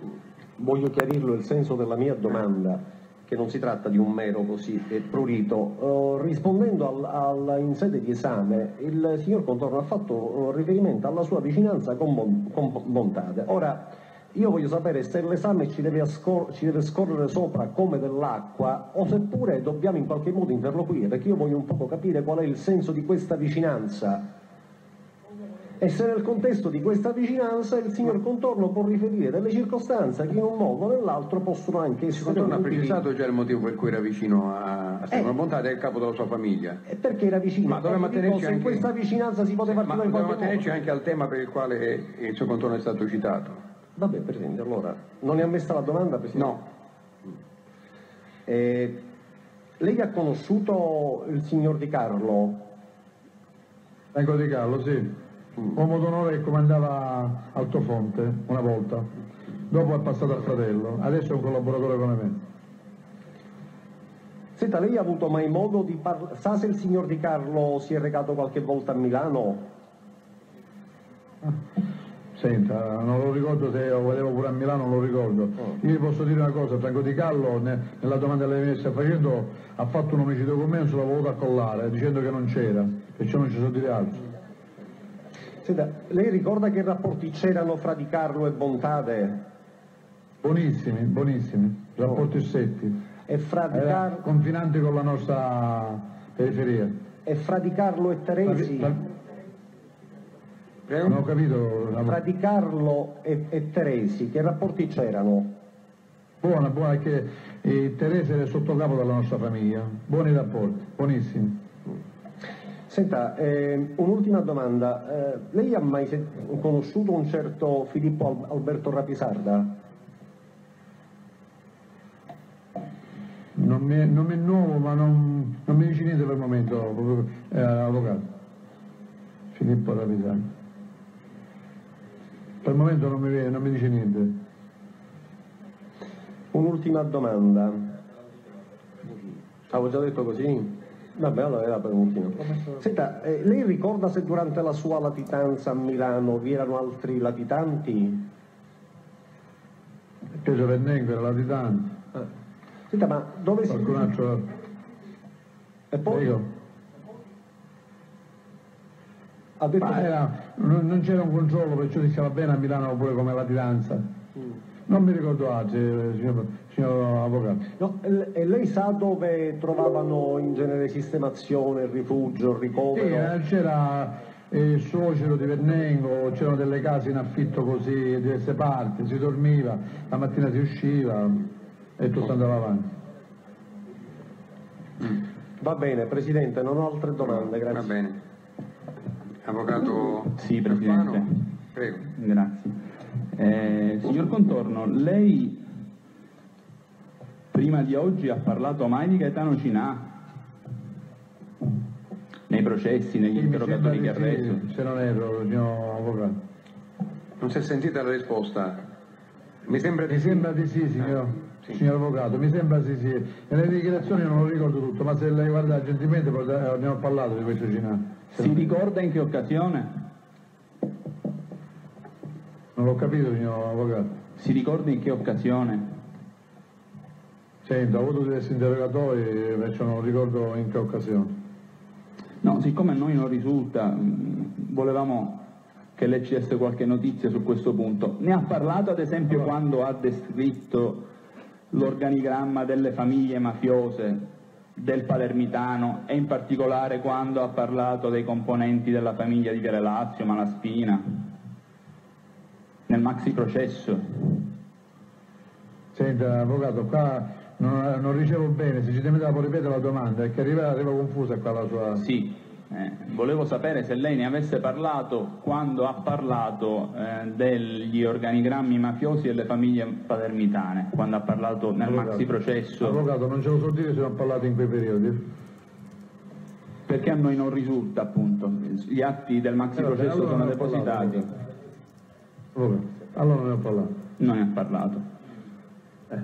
voglio chiarirlo il senso della mia domanda che non si tratta di un mero così eh, prurito. Uh, rispondendo al, al, in sede di esame, il signor Contorno ha fatto uh, riferimento alla sua vicinanza con, bon, con Bontate. Ora, io voglio sapere se l'esame ci ci deve scorrere sopra come dell'acqua o seppure dobbiamo in qualche modo interloquire, perché io voglio un po' capire qual è il senso di questa vicinanza e se nel contesto di questa vicinanza il signor Contorno può riferire delle circostanze che in un modo o nell'altro possono anche essere... Il Contorno ha precisato già il motivo per cui era vicino a, a Stefano eh, Bontade e il capo della sua famiglia. E perché era vicino? Ma dovevamo tenerci anche... in questa vicinanza si poteva sì, Ma dovevamo tenerci anche al tema per il quale il suo Contorno è stato citato. Vabbè, Presidente, allora, non è ammessa la domanda, Presidente? No. Eh, lei ha conosciuto il signor Di Carlo? Franco Di Carlo, sì. Mm. Uomo d'onore che comandava Altofonte una volta, dopo è passato al fratello, adesso è un collaboratore come me. Senta, lei ha avuto mai modo di parlare, sa se il signor Di Carlo si è recato qualche volta a Milano? Senta, non lo ricordo se lo vedevo pure a Milano, non lo ricordo. Oh. Io vi posso dire una cosa, Franco Di Callo nella domanda che lei mi sta facendo ha fatto un omicidio con me e non se l'ha voluto accollare, dicendo che non c'era, perciò non ci so dire altro. Senta, lei ricorda che rapporti c'erano fra Di Carlo e Bontade? Buonissimi, buonissimi, rapporti oh. stretti. E fra Di Carlo... Confinanti con la nostra periferia. E fra Di Carlo e Teresi? Fra... Prego? Non ho capito. Fra Di Carlo e, e Teresi, che rapporti c'erano? Buona, buona, che eh, Teresa è sottocapo della nostra famiglia. Buoni rapporti, buonissimi. Senta, eh, un'ultima domanda. Eh, lei ha mai conosciuto un certo Filippo Alberto Rapisarda? Non mi, non mi è nuovo, ma non, non, mi dice niente per il momento, eh, avvocato. Filippo Rapisarda. Per il momento non mi, non mi dice niente. Un'ultima domanda. Avevo già detto così? Vabbè, allora era per ultimo. Senta, eh, lei ricorda se durante la sua latitanza a Milano vi erano altri latitanti? Pietro Vennengo era latitante. Eh. Senta, ma dove si... Qualcun altro... E poi? Io. Ha detto ma era, non, non c'era un controllo, perciò si stava bene a Milano pure come latitanza. Mm. Non mi ricordo altri, signor, signor avvocato. No, e lei sa dove trovavano in genere sistemazione, rifugio, ricovero? Sì, eh, c'era il suocero di Vernengo, c'erano delle case in affitto così, in diverse parti, si dormiva, la mattina si usciva e tutto andava avanti. Mm. Va bene, Presidente, non ho altre domande, grazie. Va bene. Avvocato Sì, Presidente. Prego. Grazie. Eh, signor Contorno, lei prima di oggi ha parlato mai di Gaetano Cinà? Nei processi, negli sì, interrogatori che ha reso? Se non erro, signor avvocato. Non si è sentita la risposta? Mi sembra di mi sì. Sembra di sì, signor, ah, sì. signor avvocato, mi sembra di sì. Nelle dichiarazioni non lo ricordo tutto, ma se lei guarda gentilmente abbiamo parlato di questo Cinà. Si ricorda in che occasione? Non l'ho capito, signor avvocato. Si ricorda in che occasione? Sento, ho avuto diversi interrogatori, perciò non ricordo in che occasione. No, siccome a noi non risulta, mh, volevamo che lei ci desse qualche notizia su questo punto. Ne ha parlato ad esempio allora. quando ha descritto l'organigramma delle famiglie mafiose del palermitano e in particolare quando ha parlato dei componenti della famiglia di Viale Lazio, Malaspina? Nel maxi processo. Senta, avvocato, qua non, non ricevo bene, se ci deve può ripetere la domanda, è che arriva, arriva confusa qua la sua... Sì, eh, volevo sapere se lei ne avesse parlato quando ha parlato eh, degli organigrammi mafiosi e delle famiglie palermitane, quando ha parlato nel avvocato, maxi processo. Avvocato, non ce lo so dire se non ha parlato in quei periodi. Perché a noi non risulta appunto, gli atti del maxi eh, processo allora sono depositati. Parlato, allora, ne ho parlato. Non ne ha parlato. Eh.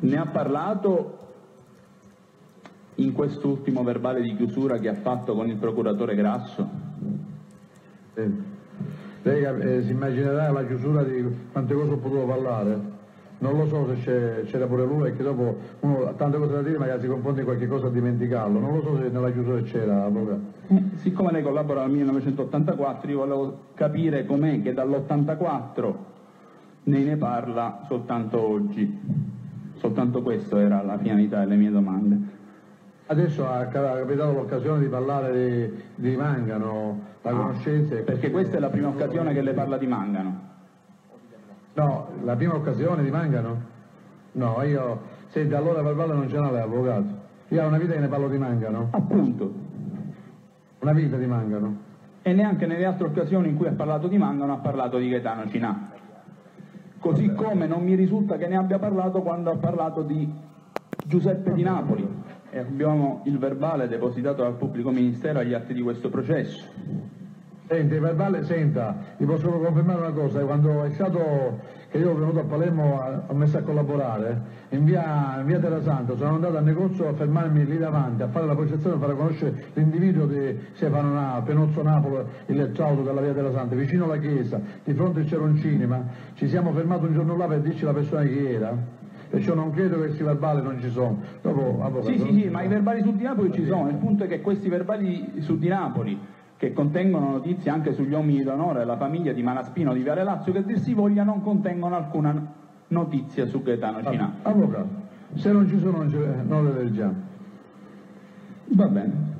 Ne ha parlato in quest'ultimo verbale di chiusura che ha fatto con il procuratore Grasso? Sì. Lei eh, si immaginerà la chiusura di quante cose ho potuto parlare? Non lo so se c'era pure lui, perché dopo uno ha tante cose da dire, magari si confonde in qualche cosa a dimenticarlo. Non lo so se nella chiusura c'era, avvocato. Eh, siccome lei collabora dal 1984, io volevo capire com'è che dall'84 ne ne parla soltanto oggi. Soltanto questa era la finalità delle mie domande. Adesso ha capitato l'occasione di parlare di, di Mangano, la ah, conoscenza... Perché questa è la prima occasione che le parla di Mangano. No, la prima occasione di Mangano? No, io, senti, allora verbale non ce n'aveva, avvocato. Io ho una vita che ne parlo di Mangano. Appunto. Una vita di Mangano. E neanche nelle altre occasioni in cui ha parlato di Mangano ha parlato di Gaetano Cinà. Così come non mi risulta che ne abbia parlato quando ha parlato di Giuseppe di Napoli. E abbiamo il verbale depositato dal pubblico ministero agli atti di questo processo. Senti, verbale, senta, vi posso confermare una cosa, quando è stato che io ho venuto a Palermo, ho messo a collaborare, in via, in via Terra Santa. Sono andato al negozio a fermarmi lì davanti, a fare la progettazione, a fare conoscere l'individuo di Stefano Napoli, Penozzo Napoli, il trauto della via Terra Santa, vicino alla chiesa, di fronte c'era un cinema, ci siamo fermati un giorno là per dirci la persona chi era, perciò non credo che questi verbali non ci sono. Dopo, avvocato, sì, sì, sì, ma i verbali su di Napoli ci sono, il punto è che questi verbali su di Napoli che contengono notizie anche sugli uomini d'onore della famiglia di Malaspino di Viale Lazio, che dir si voglia non contengono alcuna notizia su Gaetano Cinà. Avvocato, se non ci sono non le leggiamo. Va bene.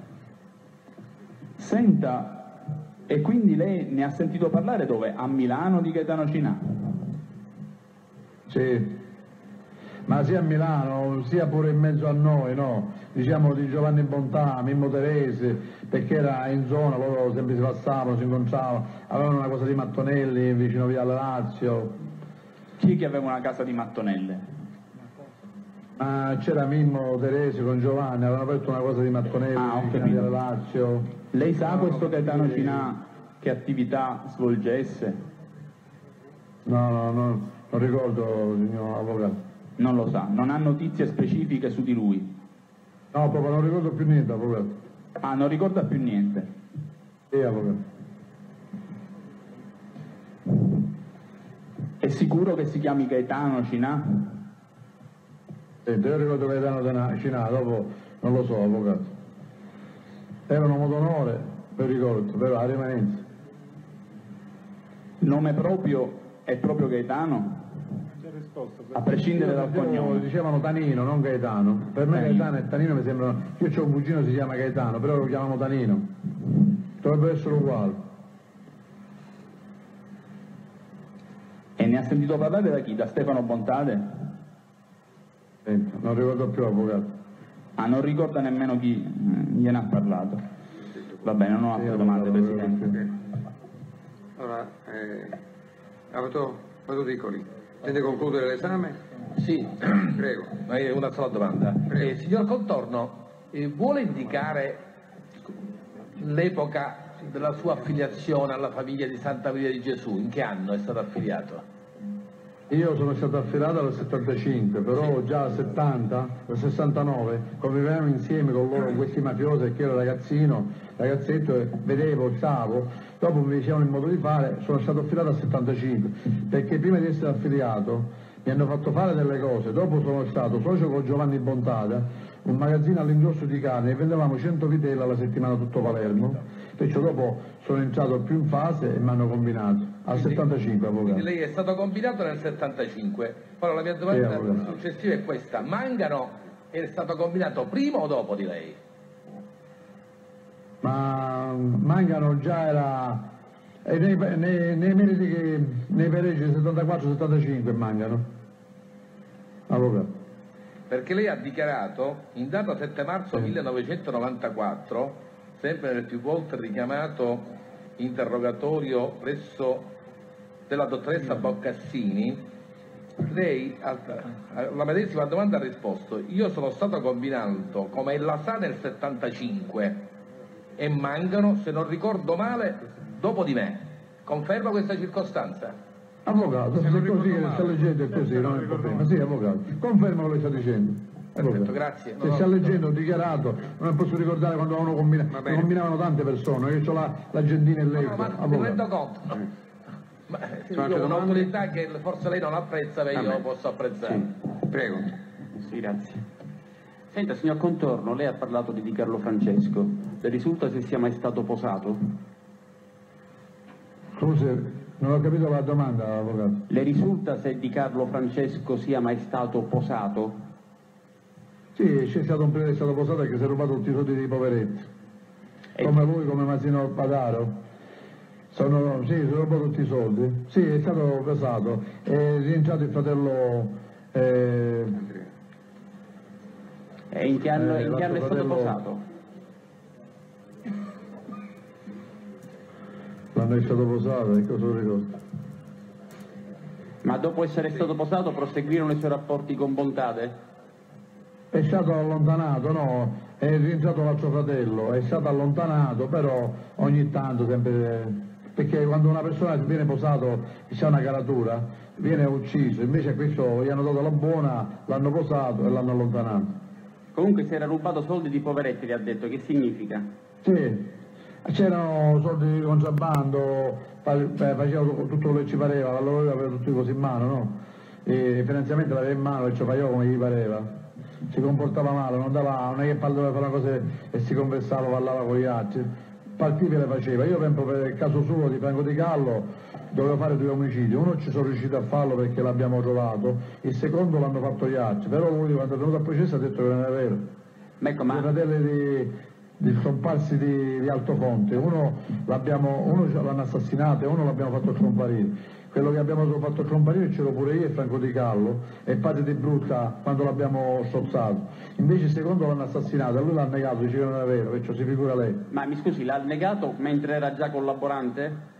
Senta, e quindi lei ne ha sentito parlare dove? A Milano di Gaetano Cinà? Sì. Ma sia a Milano sia pure in mezzo a noi, no? diciamo di Giovanni Bontà, Mimmo Teresi, perché era in zona, loro sempre si passavano, si incontravano, avevano una cosa di Mattonelli vicino via Lazio. Chi che aveva una casa di Mattonelle? Ma c'era Mimmo Teresi con Giovanni, avevano aperto una cosa di Mattonelli ah, vicino via Lazio. Lei sa questo Gaetano Cinà che attività svolgesse? No, no, no, non ricordo, signor avvocato. Non lo sa, non ha notizie specifiche su di lui? No, proprio non ricordo più niente, avvocato. Ah, non ricorda più niente? Sì, avvocato. È sicuro che si chiami Gaetano Cinà? Senti, io ricordo Gaetano Cinà, dopo non lo so, avvocato. Era un uomo d'onore, per ricordo, per la rimanenza. Il nome proprio è proprio Gaetano? A prescindere dal cognome. Dicevano Tanino, non Gaetano. Per me Tanino. Gaetano e Tanino mi sembrano... Io ho un cugino che si chiama Gaetano, però lo chiamano Tanino. Dovrebbero essere uguali. E ne ha sentito parlare da chi? Da Stefano Bontade? Senti, non ricordo più, avvocato. Ah, non ricorda nemmeno chi eh, gliene ha parlato. Va bene, non ho altre Sì, domande, Presidente. Allora, eh, avvocato, avvocato Piccoli, intende concludere l'esame? Sì, Prego. ma è una sola domanda. Eh, signor Contorno, eh, vuole indicare l'epoca della sua affiliazione alla famiglia di Santa Maria di Gesù? In che anno è stato affiliato? Io sono stato affidato nel 75, però già al 70, nel 69, convivevamo insieme con loro, con questi mafiosi, perché ero ragazzino, ragazzetto, e vedevo, stavo, dopo mi dicevano il modo di fare, sono stato affidato al 75, perché prima di essere affiliato mi hanno fatto fare delle cose, dopo sono stato socio con Giovanni Bontada, un magazzino all'ingrosso di carne e vendevamo 100 vitelle alla settimana tutto Palermo, perciò dopo sono entrato più in fase e mi hanno combinato, al Quindi- 75 avvocato. Quindi lei è stato combinato nel 75. Ora la mia domanda Sì, successiva è questa. Mangano è stato combinato prima o dopo di lei? Ma Mangano già era e nei, nei, nei meriti che nei pereggi 74-75 Mangano avvocato Perché lei ha dichiarato in data 7 marzo 1994, sempre nel più volte richiamato interrogatorio presso della dottoressa Boccassini, lei alla medesima domanda ha risposto io sono stato combinato come la sa nel 75 e mancano, se non ricordo male, dopo di me. Conferma questa circostanza? avvocato se, è così male. sta leggendo è così Se non non è problema sì avvocato conferma quello che sta dicendo Perfetto, grazie. se No, sta leggendo ho dichiarato non posso ricordare quando avevano combinato Va bene. combinavano tante persone io ho la, la gentina e lei no, ma mi avvocato rendo conto. Ma eh, ho domande? un'autorità che forse lei non apprezza, ma io posso apprezzare. Prego. Sì, grazie. Senta, signor Contorno, lei ha parlato di Di Carlo Francesco. Le risulta se sia mai stato posato? scusi non ho capito la domanda avvocato Le risulta se Di Carlo Francesco sia mai stato posato? Sì, c'è stato un che è stato posato che si è rubato tutti i soldi dei poveretti. E- Come lui, come Masino Padaro. Sono, sì, si è rubato tutti i soldi. Sì, è stato posato. È rientrato il fratello... eh, E in che anno, Eh, in che anno è stato fratello- posato? l'anno è stato posato, e cosa lo ricordo? Ma dopo essere stato posato proseguirono i suoi rapporti con Bontade? È stato allontanato, no, è rientrato l'altro fratello, è stato allontanato, però ogni tanto sempre... Perché quando una persona viene posato c'è una caratura, viene ucciso, invece a questo gli hanno dato la buona, l'hanno posato e l'hanno allontanato. Comunque si era rubato soldi di poveretti, le ha detto, che significa? Sì, c'erano soldi di contrabbando, fa- beh, faceva tutto quello che ci pareva, la loro aveva tutti così in mano, no? E il finanziamento l'aveva in mano e ci faceva come gli pareva. Si comportava male, non, dava, non è che parlava fare una cosa e si conversava, parlava con gli altri. Partive le faceva. Io penso per il caso suo di Franco Di Gallo dovevo fare due omicidi. Uno ci sono riuscito a farlo perché l'abbiamo trovato, il secondo l'hanno fatto gli altri. Però lui quando è venuto al processo ha detto che non è vero Ma ecco, i ma fratelli di, di scomparsi di, di Altofonte, uno ce l'hanno assassinato e uno l'abbiamo fatto scomparire. quello che abbiamo fatto comparire c'ero pure io e Franco Di Callo e padre di Brutta quando l'abbiamo sciozzato. Invece secondo l'hanno assassinato e lui l'ha negato, dice che non è vero, perciò si figura lei. Ma mi scusi, l'ha negato mentre era già collaborante?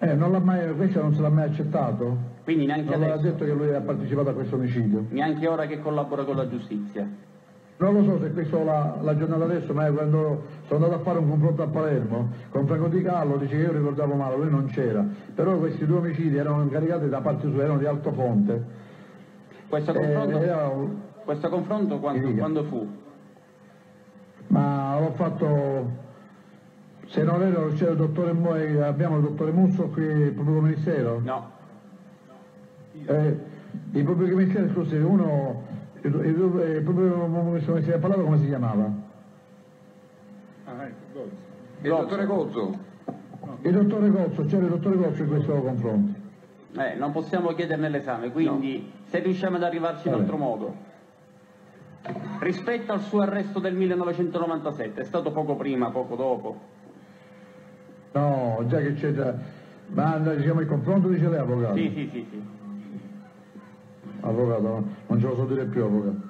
Eh, non l'ha mai, questo non se l'ha mai accettato? Quindi neanche Non adesso? detto che lui ha partecipato a questo omicidio. Neanche ora che collabora con la giustizia? Non lo so se questo la, la giornata adesso, ma quando sono andato a fare un confronto a Palermo con Franco Di Callo, dice che io ricordavo male, lui non c'era. Però questi due omicidi erano incaricati da parte sua, erano di altofonte. Questo Eh, confronto, era un- questo confronto quando, quando fu? ma l'ho fatto, se non ero, c'era il dottore Mo- eh, abbiamo il dottore Musso qui, il pubblico ministero. No. Eh, il pubblico ministero, scusi, uno, il, il, il pubblico ministero che ha parlato come si chiamava? Il dottore Gozzo? Il dottore Gozzo, c'era il dottore Gozzo in questo confronto. Eh, non possiamo chiederne l'esame, quindi se riusciamo ad arrivarci in altro modo. Rispetto al suo arresto del 1997, è stato poco prima, poco dopo. No, già che c'è già... Ma diciamo il confronto dice lei avvocato? Sì, sì, sì, sì. Avvocato, no, non ce lo so dire più avvocato.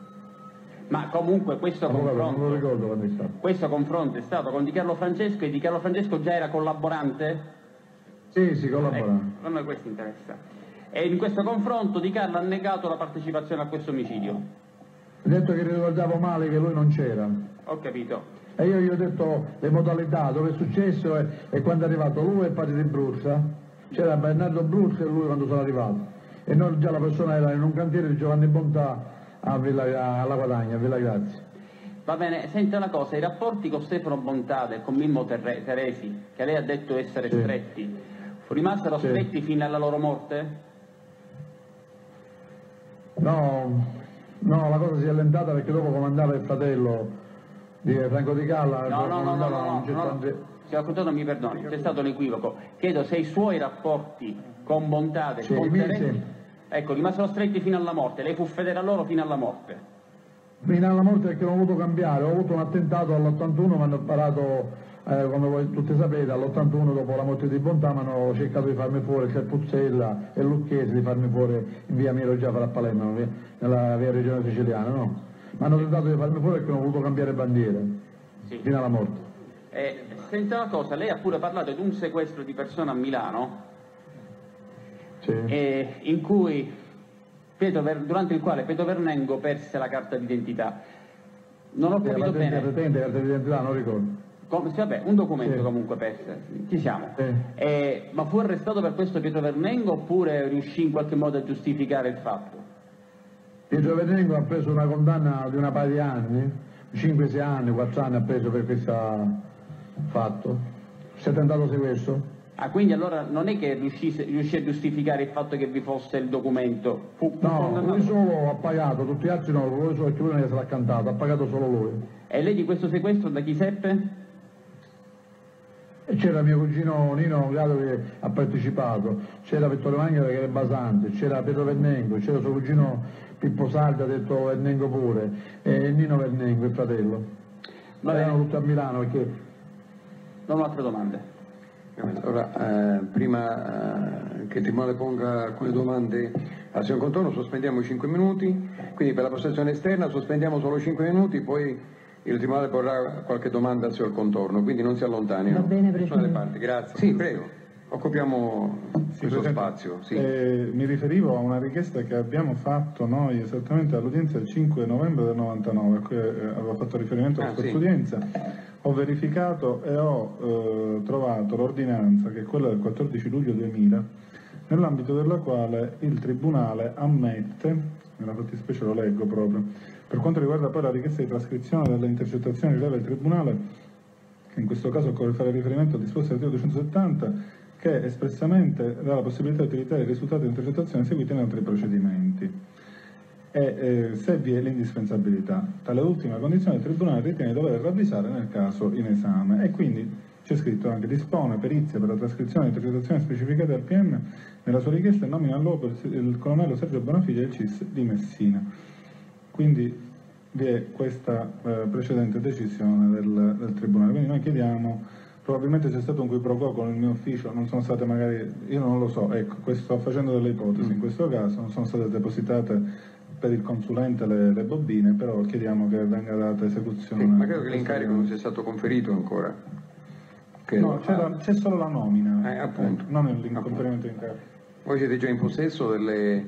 Ma comunque questo Avvocato, non lo confronto, ricordo questo confronto è stato con Di Carlo Francesco e Di Carlo Francesco già era collaborante? Sì, sì, collabora. Ecco, a noi questo interessa. E in questo confronto Di Carlo ha negato la partecipazione a questo omicidio. Ha detto che ricordavo male che lui non c'era. Ho capito. E io gli ho detto le modalità, dove è successo e, e quando è arrivato lui e il padre di Bruzza. C'era Bernardo Bruzza e lui quando sono arrivato. E noi già la persona era in un cantiere di Giovanni Bontà a Villa, alla Guadagna, a Villa Grazia. Va bene, senta una cosa, i rapporti con Stefano Bontade e con Mimmo Terre- Teresi, che lei ha detto essere Sì. stretti, rimasero Sì. stretti fino alla loro morte? No, no, la cosa si è allentata perché dopo comandava il fratello di Franco Di Calla. No, no, no, no, no, no, no. Signor Contano mi perdoni, c'è stato un equivoco. Chiedo se i suoi rapporti con Bontade e Sì, con i miei Teresi, sì. ecco, rimasero stretti fino alla morte, lei fu fedele a loro fino alla morte. Fino alla morte perché non ho voluto cambiare, ho avuto un attentato all'81, mi hanno sparato, eh, come voi tutti sapete, all'81 dopo la morte di Bontà mi hanno cercato di farmi fuori Carpuzzella e Lucchesi, di farmi fuori in via Miro Giafara a Palermo, nella via regione siciliana, no? Mi hanno tentato di farmi fuori perché non ho voluto cambiare bandiera, Sì. fino alla morte. E, senta una cosa, lei ha pure parlato di un sequestro di persona a Milano, Sì. eh, in cui Pietro durante il quale Pietro Vernengo perse la carta d'identità. Non ho capito bene. la carta d'identità, non ricordo. Com- sì, vabbè, un documento Sì. comunque perse, ci siamo. Sì. Eh, ma fu arrestato per questo Pietro Vernengo oppure riuscì in qualche modo a giustificare il fatto? Pietro Vernengo ha preso una condanna di una paia di anni, 5-6 anni, 4 anni ha preso per questo fatto. Si è tentato sequestro? Ah, quindi allora non è che riuscì, riuscì a giustificare il fatto che vi fosse il documento? Fu, fu No, lui solo ha pagato, tutti gli altri no, lui solo perché lui non se l'ha cantato, ha pagato solo lui. E lei di questo sequestro da chi seppe? C'era mio cugino Nino Grado che ha partecipato, c'era Vittorio Mangela che era basante, c'era Pietro Vernengo, c'era suo cugino Pippo Salda, ha detto Vernengo pure, e Nino Vernengo, il fratello. Bene. Erano tutti a Milano perché Non ho altre domande. Allora, eh, prima eh, che il Tribunale ponga alcune domande al signor Contorno, sospendiamo i 5 minuti, quindi per la postazione esterna sospendiamo solo 5 minuti, poi il Tribunale porrà qualche domanda al signor Contorno, quindi non si allontani. Va bene, Presidente. parti, grazie. Sì, prego, occupiamo questo Presidente, spazio. Sì. eh, mi riferivo a una richiesta che abbiamo fatto noi esattamente all'udienza del 5 novembre del 99, a cui eh, avevo fatto riferimento alla Ah, scorsa sì. udienza. Ho verificato e ho eh, trovato l'ordinanza, che è quella del 14 luglio 2000, nell'ambito della quale il Tribunale ammette, nella fattispecie lo leggo proprio, per quanto riguarda poi la richiesta di trascrizione delle intercettazioni rileva il Tribunale che in questo caso occorre fare riferimento al disposto dell'articolo 270, che espressamente dà la possibilità di utilizzare i risultati di intercettazione eseguiti in altri procedimenti. E eh, se vi è l'indispensabilità, tale ultima condizione il Tribunale ritiene dover ravvisare nel caso in esame e quindi c'è scritto anche dispone perizie per la trascrizione di intercettazioni specificate al PM nella sua richiesta e nomina all'uopo il, il colonnello Sergio Bonafiglia del CIS di Messina. Quindi vi è questa eh, precedente decisione del, del Tribunale. Quindi noi chiediamo probabilmente c'è stato un qui pro quo con il mio ufficio, non sono state magari, io non lo so, ecco, sto facendo delle ipotesi, in questo caso non sono state depositate per il consulente le, le bobine, però chiediamo che venga data esecuzione. Sì, ma credo che l'incarico non sia stato conferito ancora. Credo. No, c'è, la- c'è solo la nomina, Eh, appunto. eh, non il conferimento di incarico. Voi siete già in possesso delle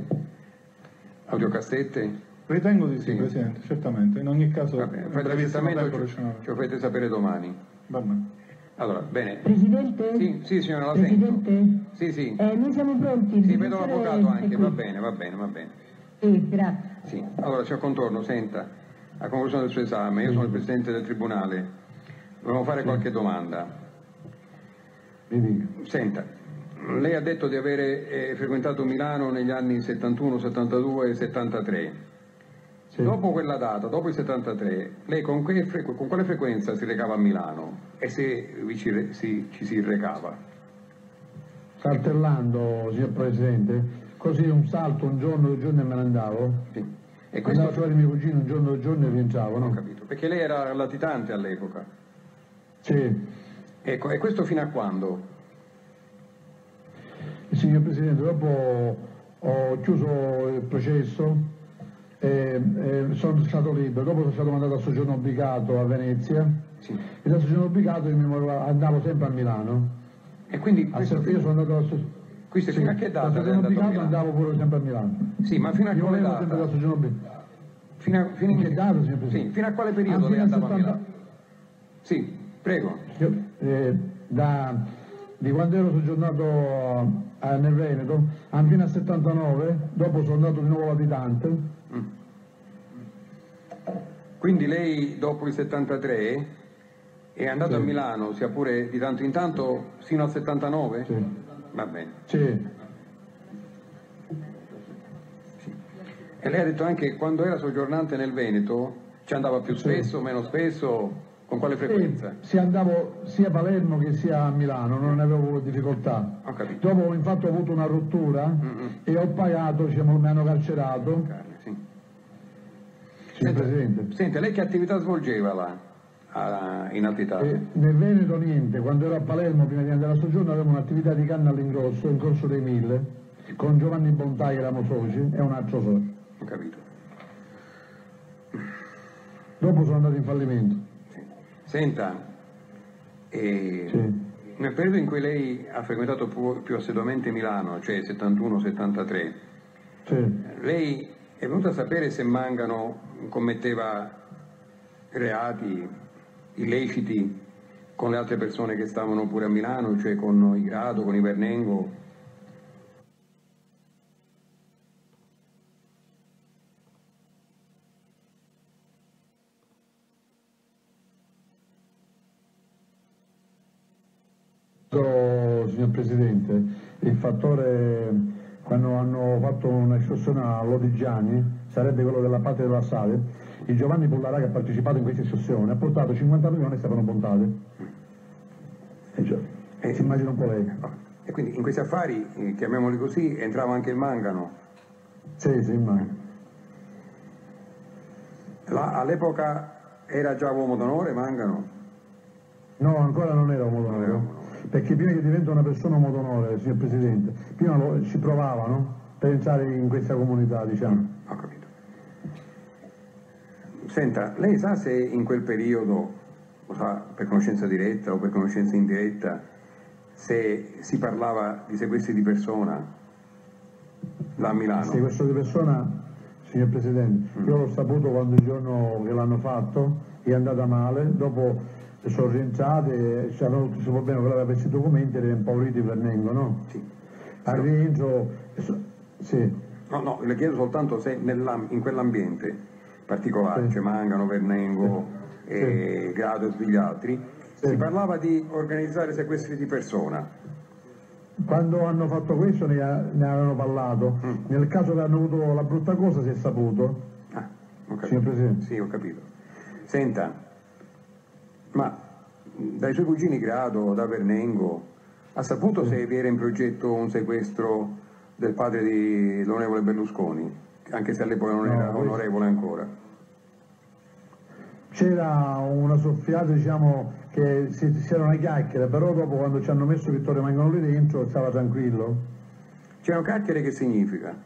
audiocassette? Ritengo di sì, Sì. Presidente, certamente. In ogni caso, Va bene, fate brevissimo l'aggiustamento tempo riusciamo- ci, fate sapere domani. Va bene. Allora, bene. Presidente? Sì, sì signora, la Presidente? sento. Sì, sì. Eh, noi siamo pronti. Sì, vedo l'avvocato anche, qui. va bene, va bene, va bene. Sì, grazie. Sì. Allora, signor Contorno, senta, a conclusione del suo esame, io sono il Presidente del Tribunale, volevo fare qualche domanda. Mi dica. Senta, lei ha detto di avere eh, frequentato Milano negli anni 71, 72 e 73. Sì. Dopo quella data, dopo il 73, lei con, frequ- con quale frequenza si recava a Milano e se ci, re- si- ci si recava? Saltellando, signor Presidente, così un salto, un giorno, due giorni e me ne andavo. Sì. E Andavo a questo trovare i miei cugini un giorno, due giorni e rientravo, ho no? capito, perché lei era latitante all'epoca. Sì. Ecco, e questo fino a quando? Signor Presidente, dopo ho chiuso il processo e, e sono stato libero, dopo sono stato mandato a soggiorno obbligato a Venezia Sì. e da soggiorno obbligato andavo sempre a Milano. E quindi A questo, io sono andato a so- questo fino a che da data è soggiorno a obbligato andavo pure sempre a Milano. Sì, ma fino a Io quale da data? soggiorno obbligato. Fino a, fino in che data, signor Presidente? Sì, fino a quale periodo lei andava a 70 Milano? Sì, prego. Io, eh, da, di quando ero soggiornato a- nel Veneto a fino al 79, dopo sono andato di nuovo latitante. Quindi lei dopo il 73 è andato Sì. a Milano, sia pure di tanto in tanto, fino al 79? Sì. Va bene. Sì. E lei ha detto anche che quando era soggiornante nel Veneto ci andava più Sì. spesso, meno spesso, con quale frequenza? Sì, andavo sia a Palermo che sia a Milano, non avevo difficoltà. Ho capito. Dopo infatti ho avuto una rottura Mm-mm. e ho pagato, diciamo, mi hanno carcerato. Carne, Signor Presidente. Senta, lei che attività svolgeva là, a- in Altità? E nel Veneto niente, quando ero a Palermo prima di andare a soggiorno avevo un'attività di canna all'ingrosso, in corso dei mille, con Giovanni Bontai eravamo soci e un altro socio. Ho capito. Dopo sono andato in fallimento. Sì. Senta, eh, Sì. nel periodo in cui lei ha frequentato più, più assiduamente Milano, cioè 71-73, Sì. lei è venuta a sapere se Mangano commetteva reati illeciti con le altre persone che stavano pure a Milano, cioè con i Grado, con i Vernengo? Questo, Signor Presidente, il fattore quando hanno fatto un'escursione a Lodigiani, sarebbe quello della parte della Sale, il Giovanni Pullarà che ha partecipato in questa escursione ha portato 50 milioni e stavano puntate. E Eh, si immagina un po' lei. E quindi in questi affari, eh, chiamiamoli così, entrava anche il Mangano. Sì, sì, immagino. La- all'epoca era già uomo d'onore Mangano? No, ancora non era uomo d'onore. Perché prima che diventa una persona uomo d'onore, signor Presidente, prima lo- ci provavano per entrare in questa comunità, diciamo. Ho capito. Senta, lei sa se in quel periodo, lo sa per conoscenza diretta o per conoscenza indiretta, se si parlava di sequestri di persona là a Milano? Se questo di persona, signor Presidente, io l'ho saputo quando il giorno che l'hanno fatto è andata male, dopo sono rientrate, tutto il problema che aveva perso i documenti e era impaurito per Nengo, no? Sì. Al rientro, sì, No, no, le chiedo soltanto se in quell'ambiente particolare, Sì. cioè Mangano, Vernengo, e Grado e tutti gli altri, Sì. si parlava di organizzare sequestri di persona. quando hanno fatto questo ne, ne avevano parlato, Mm. nel caso che hanno avuto la brutta cosa si è saputo. Ah, ho capito. Signor Presidente. Sì, ho capito. Senta, ma dai suoi cugini Grado, da Vernengo, ha saputo se vi era in progetto un sequestro del padre di l'onorevole Berlusconi, anche se all'epoca non No, era onorevole ancora? c'era una soffiata diciamo che si, si era una chiacchiera, però dopo quando ci hanno messo Vittorio Mangano lì dentro stava tranquillo. C'erano chiacchiere che significa?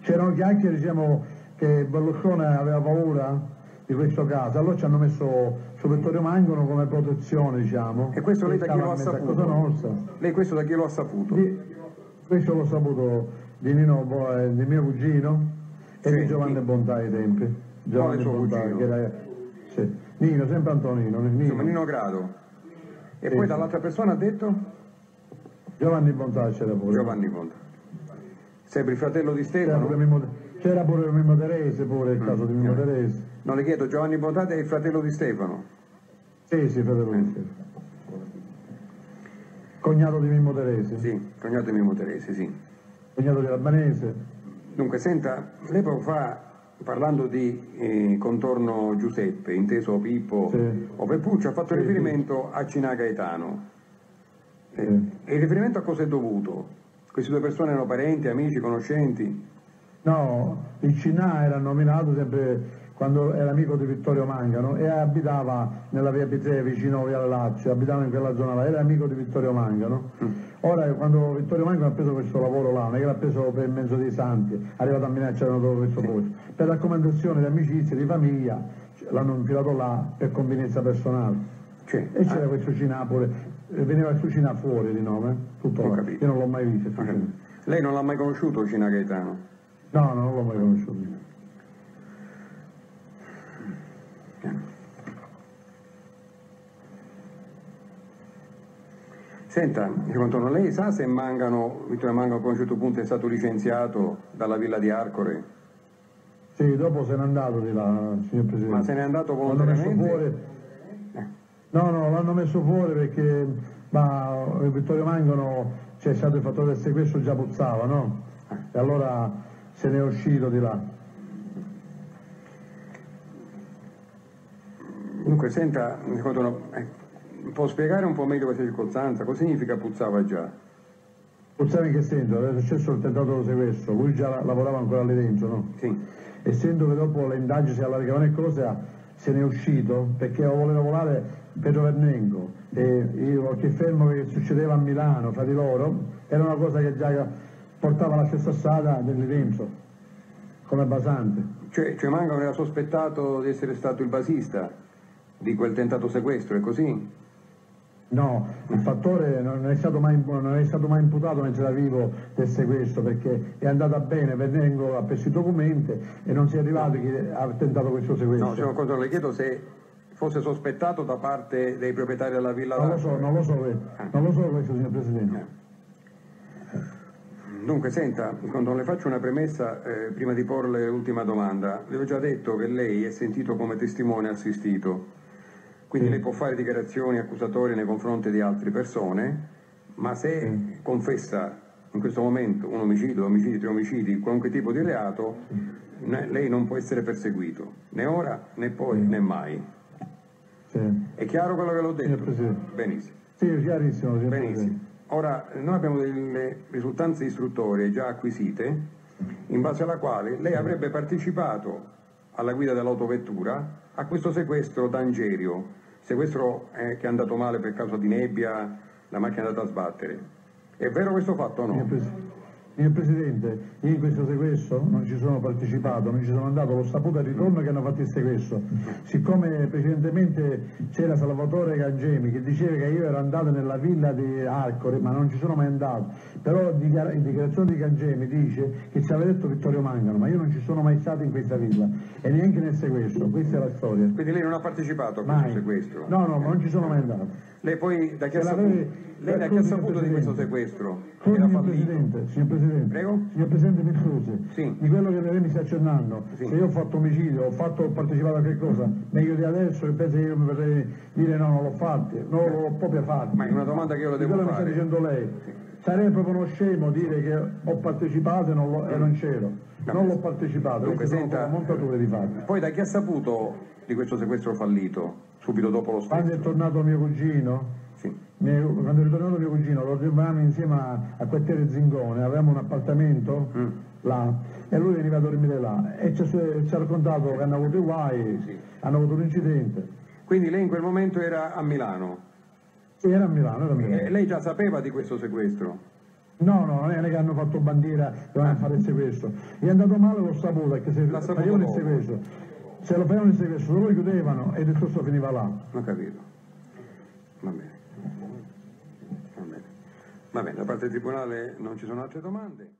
C'erano chiacchiere diciamo che Berlusconi aveva paura di questo caso, allora ci hanno messo su Vittorio Mangano come protezione diciamo. E questo lei da chi lo ha saputo? Lei questo da chi lo ha saputo? Di- questo l'ho saputo di, Nino, eh, di mio cugino e Sì, di Giovanni? Bontà ai tempi. Giovanni Bontà, cugino? che era, sì. Nino, sempre Antonino. Nino. Insomma, Nino Grado. E Sì, poi dall'altra persona ha detto? Giovanni Bontà c'era pure. Giovanni Ponta. Sempre il fratello di Stefano? C'era pure Mimmo Terese, pure il caso di Mimmo eh. Terese. No, le chiedo, Giovanni Bontate è il fratello di Stefano. Sì, sì, fratello Eh. di Stefano. Cognato di Mimmo Terese, Sì, cognato di Mimmo Teresi, sì. cognato di Albanese. Dunque, senta, lei poco fa, parlando di eh, contorno Giuseppe, inteso Pippo Sì. o Peppuccio, ha fatto Sì, riferimento a Cinà Gaetano. Eh, Sì. E il riferimento a cosa è dovuto? Queste due persone erano parenti, amici, conoscenti? No, il Cinà era nominato sempre quando era amico di Vittorio Mangano e abitava nella via Pitrè vicino a Via Lazio, abitava in quella zona là, era amico di Vittorio Mangano. Ora quando Vittorio Mangano ha preso questo lavoro là, non è che l'ha preso per mezzo dei santi, è arrivato a c'erano dove questo posto, per raccomandazione di amicizia, di famiglia, l'hanno infilato là per convenienza personale. Cioè, E c'era questo Cinà pure, eh, veniva il Cinà fuori di nome, tutto Ho là. capito. io non l'ho mai visto. ah, lei non l'ha mai conosciuto Cinà Gaetano? No, no, non l'ho mai conosciuto. Senta, secondo lei sa se Mangano, Vittorio Mangano a un certo punto è stato licenziato dalla villa di Arcore? Sì, dopo se n'è andato di là, signor Presidente. Ma se n'è andato volontariamente? fuori. No, no, l'hanno messo fuori perché ma, Vittorio Mangano c'è stato il fattore del sequestro già puzzava, no? E allora se n'è uscito di là. Dunque, senta, eh, può spiegare un po' meglio questa circostanza? Cosa significa puzzava già? Puzzava in che senso? Era successo il tentato sequestro, lui già la- lavorava ancora lì dentro, no? Sì. Essendo che dopo le indagini si allargavano e cose, se n'è uscito perché voleva volare Pedro Vernengo e io che fermo che succedeva a Milano fra di loro era una cosa che già portava la stessa strada del dentro come basante. Cioè, cioè Mangano era sospettato di essere stato il basista di quel tentato sequestro, è così? No, il fattore non è stato mai, non è stato mai imputato mentre era vivo del sequestro perché è andata bene, Vernengo ha preso i documenti e non si è arrivato che ha tentato questo sequestro. No, signor Controllo, le chiedo se fosse sospettato da parte dei proprietari della villa non lo so, non lo so, eh. non lo so questo signor Presidente. Dunque, senta, quando le faccio una premessa, eh, prima di porle l'ultima domanda, le ho già detto che lei è sentito come testimone assistito, quindi Sì. lei può fare dichiarazioni accusatorie nei confronti di altre persone, ma se confessa in questo momento un omicidio, omicidi, tre omicidi, qualunque tipo di reato, ne- lei non può essere perseguito, né ora, né poi, né mai. Sì. È chiaro quello che l'ho detto? Benissimo. Sì, chiarissimo, Benissimo. Ora, noi abbiamo delle risultanze istruttorie già acquisite, in base alla quale lei avrebbe partecipato alla guida dell'autovettura a questo sequestro d'Angerio, sequestro eh, che è andato male per causa di nebbia, la macchina è andata a sbattere. È vero questo fatto o no? Signor Presidente, io in questo sequestro non ci sono partecipato, non ci sono andato, l'ho saputo al ritorno che hanno fatto il sequestro. Siccome precedentemente c'era Salvatore Gangemi che diceva che io ero andato nella villa di Arcore, ma non ci sono mai andato, però in dichiara- in dichiarazione di Gangemi dice che ci aveva detto Vittorio Mangano, ma io non ci sono mai stato in questa villa e neanche nel sequestro, questa è la storia. Quindi lei non ha partecipato a questo Mai. sequestro? No, no, ma non ci sono mai andato. Lei poi da chi ha Se saputo, lei da ha saputo di questo sequestro? Signor? Presidente, signor Presidente, Prego? signor Presidente mi scusi, Sì. di quello che lei mi sta accennando, Sì. se io ho fatto omicidio, ho, fatto, ho partecipato a che cosa, meglio di adesso che pensa che io mi potrei dire no, non l'ho fatto, non l'ho proprio fatto. Ma è una domanda che io le devo quello fare. mi sta dicendo lei. Sarebbe proprio uno scemo dire che ho partecipato e non, e non c'ero. Non l'ho partecipato, Dunque, senta, proprio montature di fatti. Poi da chi ha saputo di questo sequestro fallito, subito dopo lo Quando è stesso? tornato mio cugino, Sì. Mio- quando ritornato mio cugino lo trovavamo insieme a, a Quartiere Zingone, avevamo un appartamento Mm. là e lui veniva a dormire là e ci, ha- raccontato che hanno avuto i guai, hanno avuto un incidente. Quindi lei in quel momento era a Milano. Sì, era a Milano, era a Milano. E lei già sapeva di questo sequestro? No, no, non è che hanno fatto bandiera dovevano fare il sequestro. Gli è andato male l'ho saputo, perché se saputo facevano il sequestro, se lo facevano il sequestro, loro chiudevano e il discorso finiva là. Ho capito. Va bene. Va bene, da parte del Tribunale non ci sono altre domande.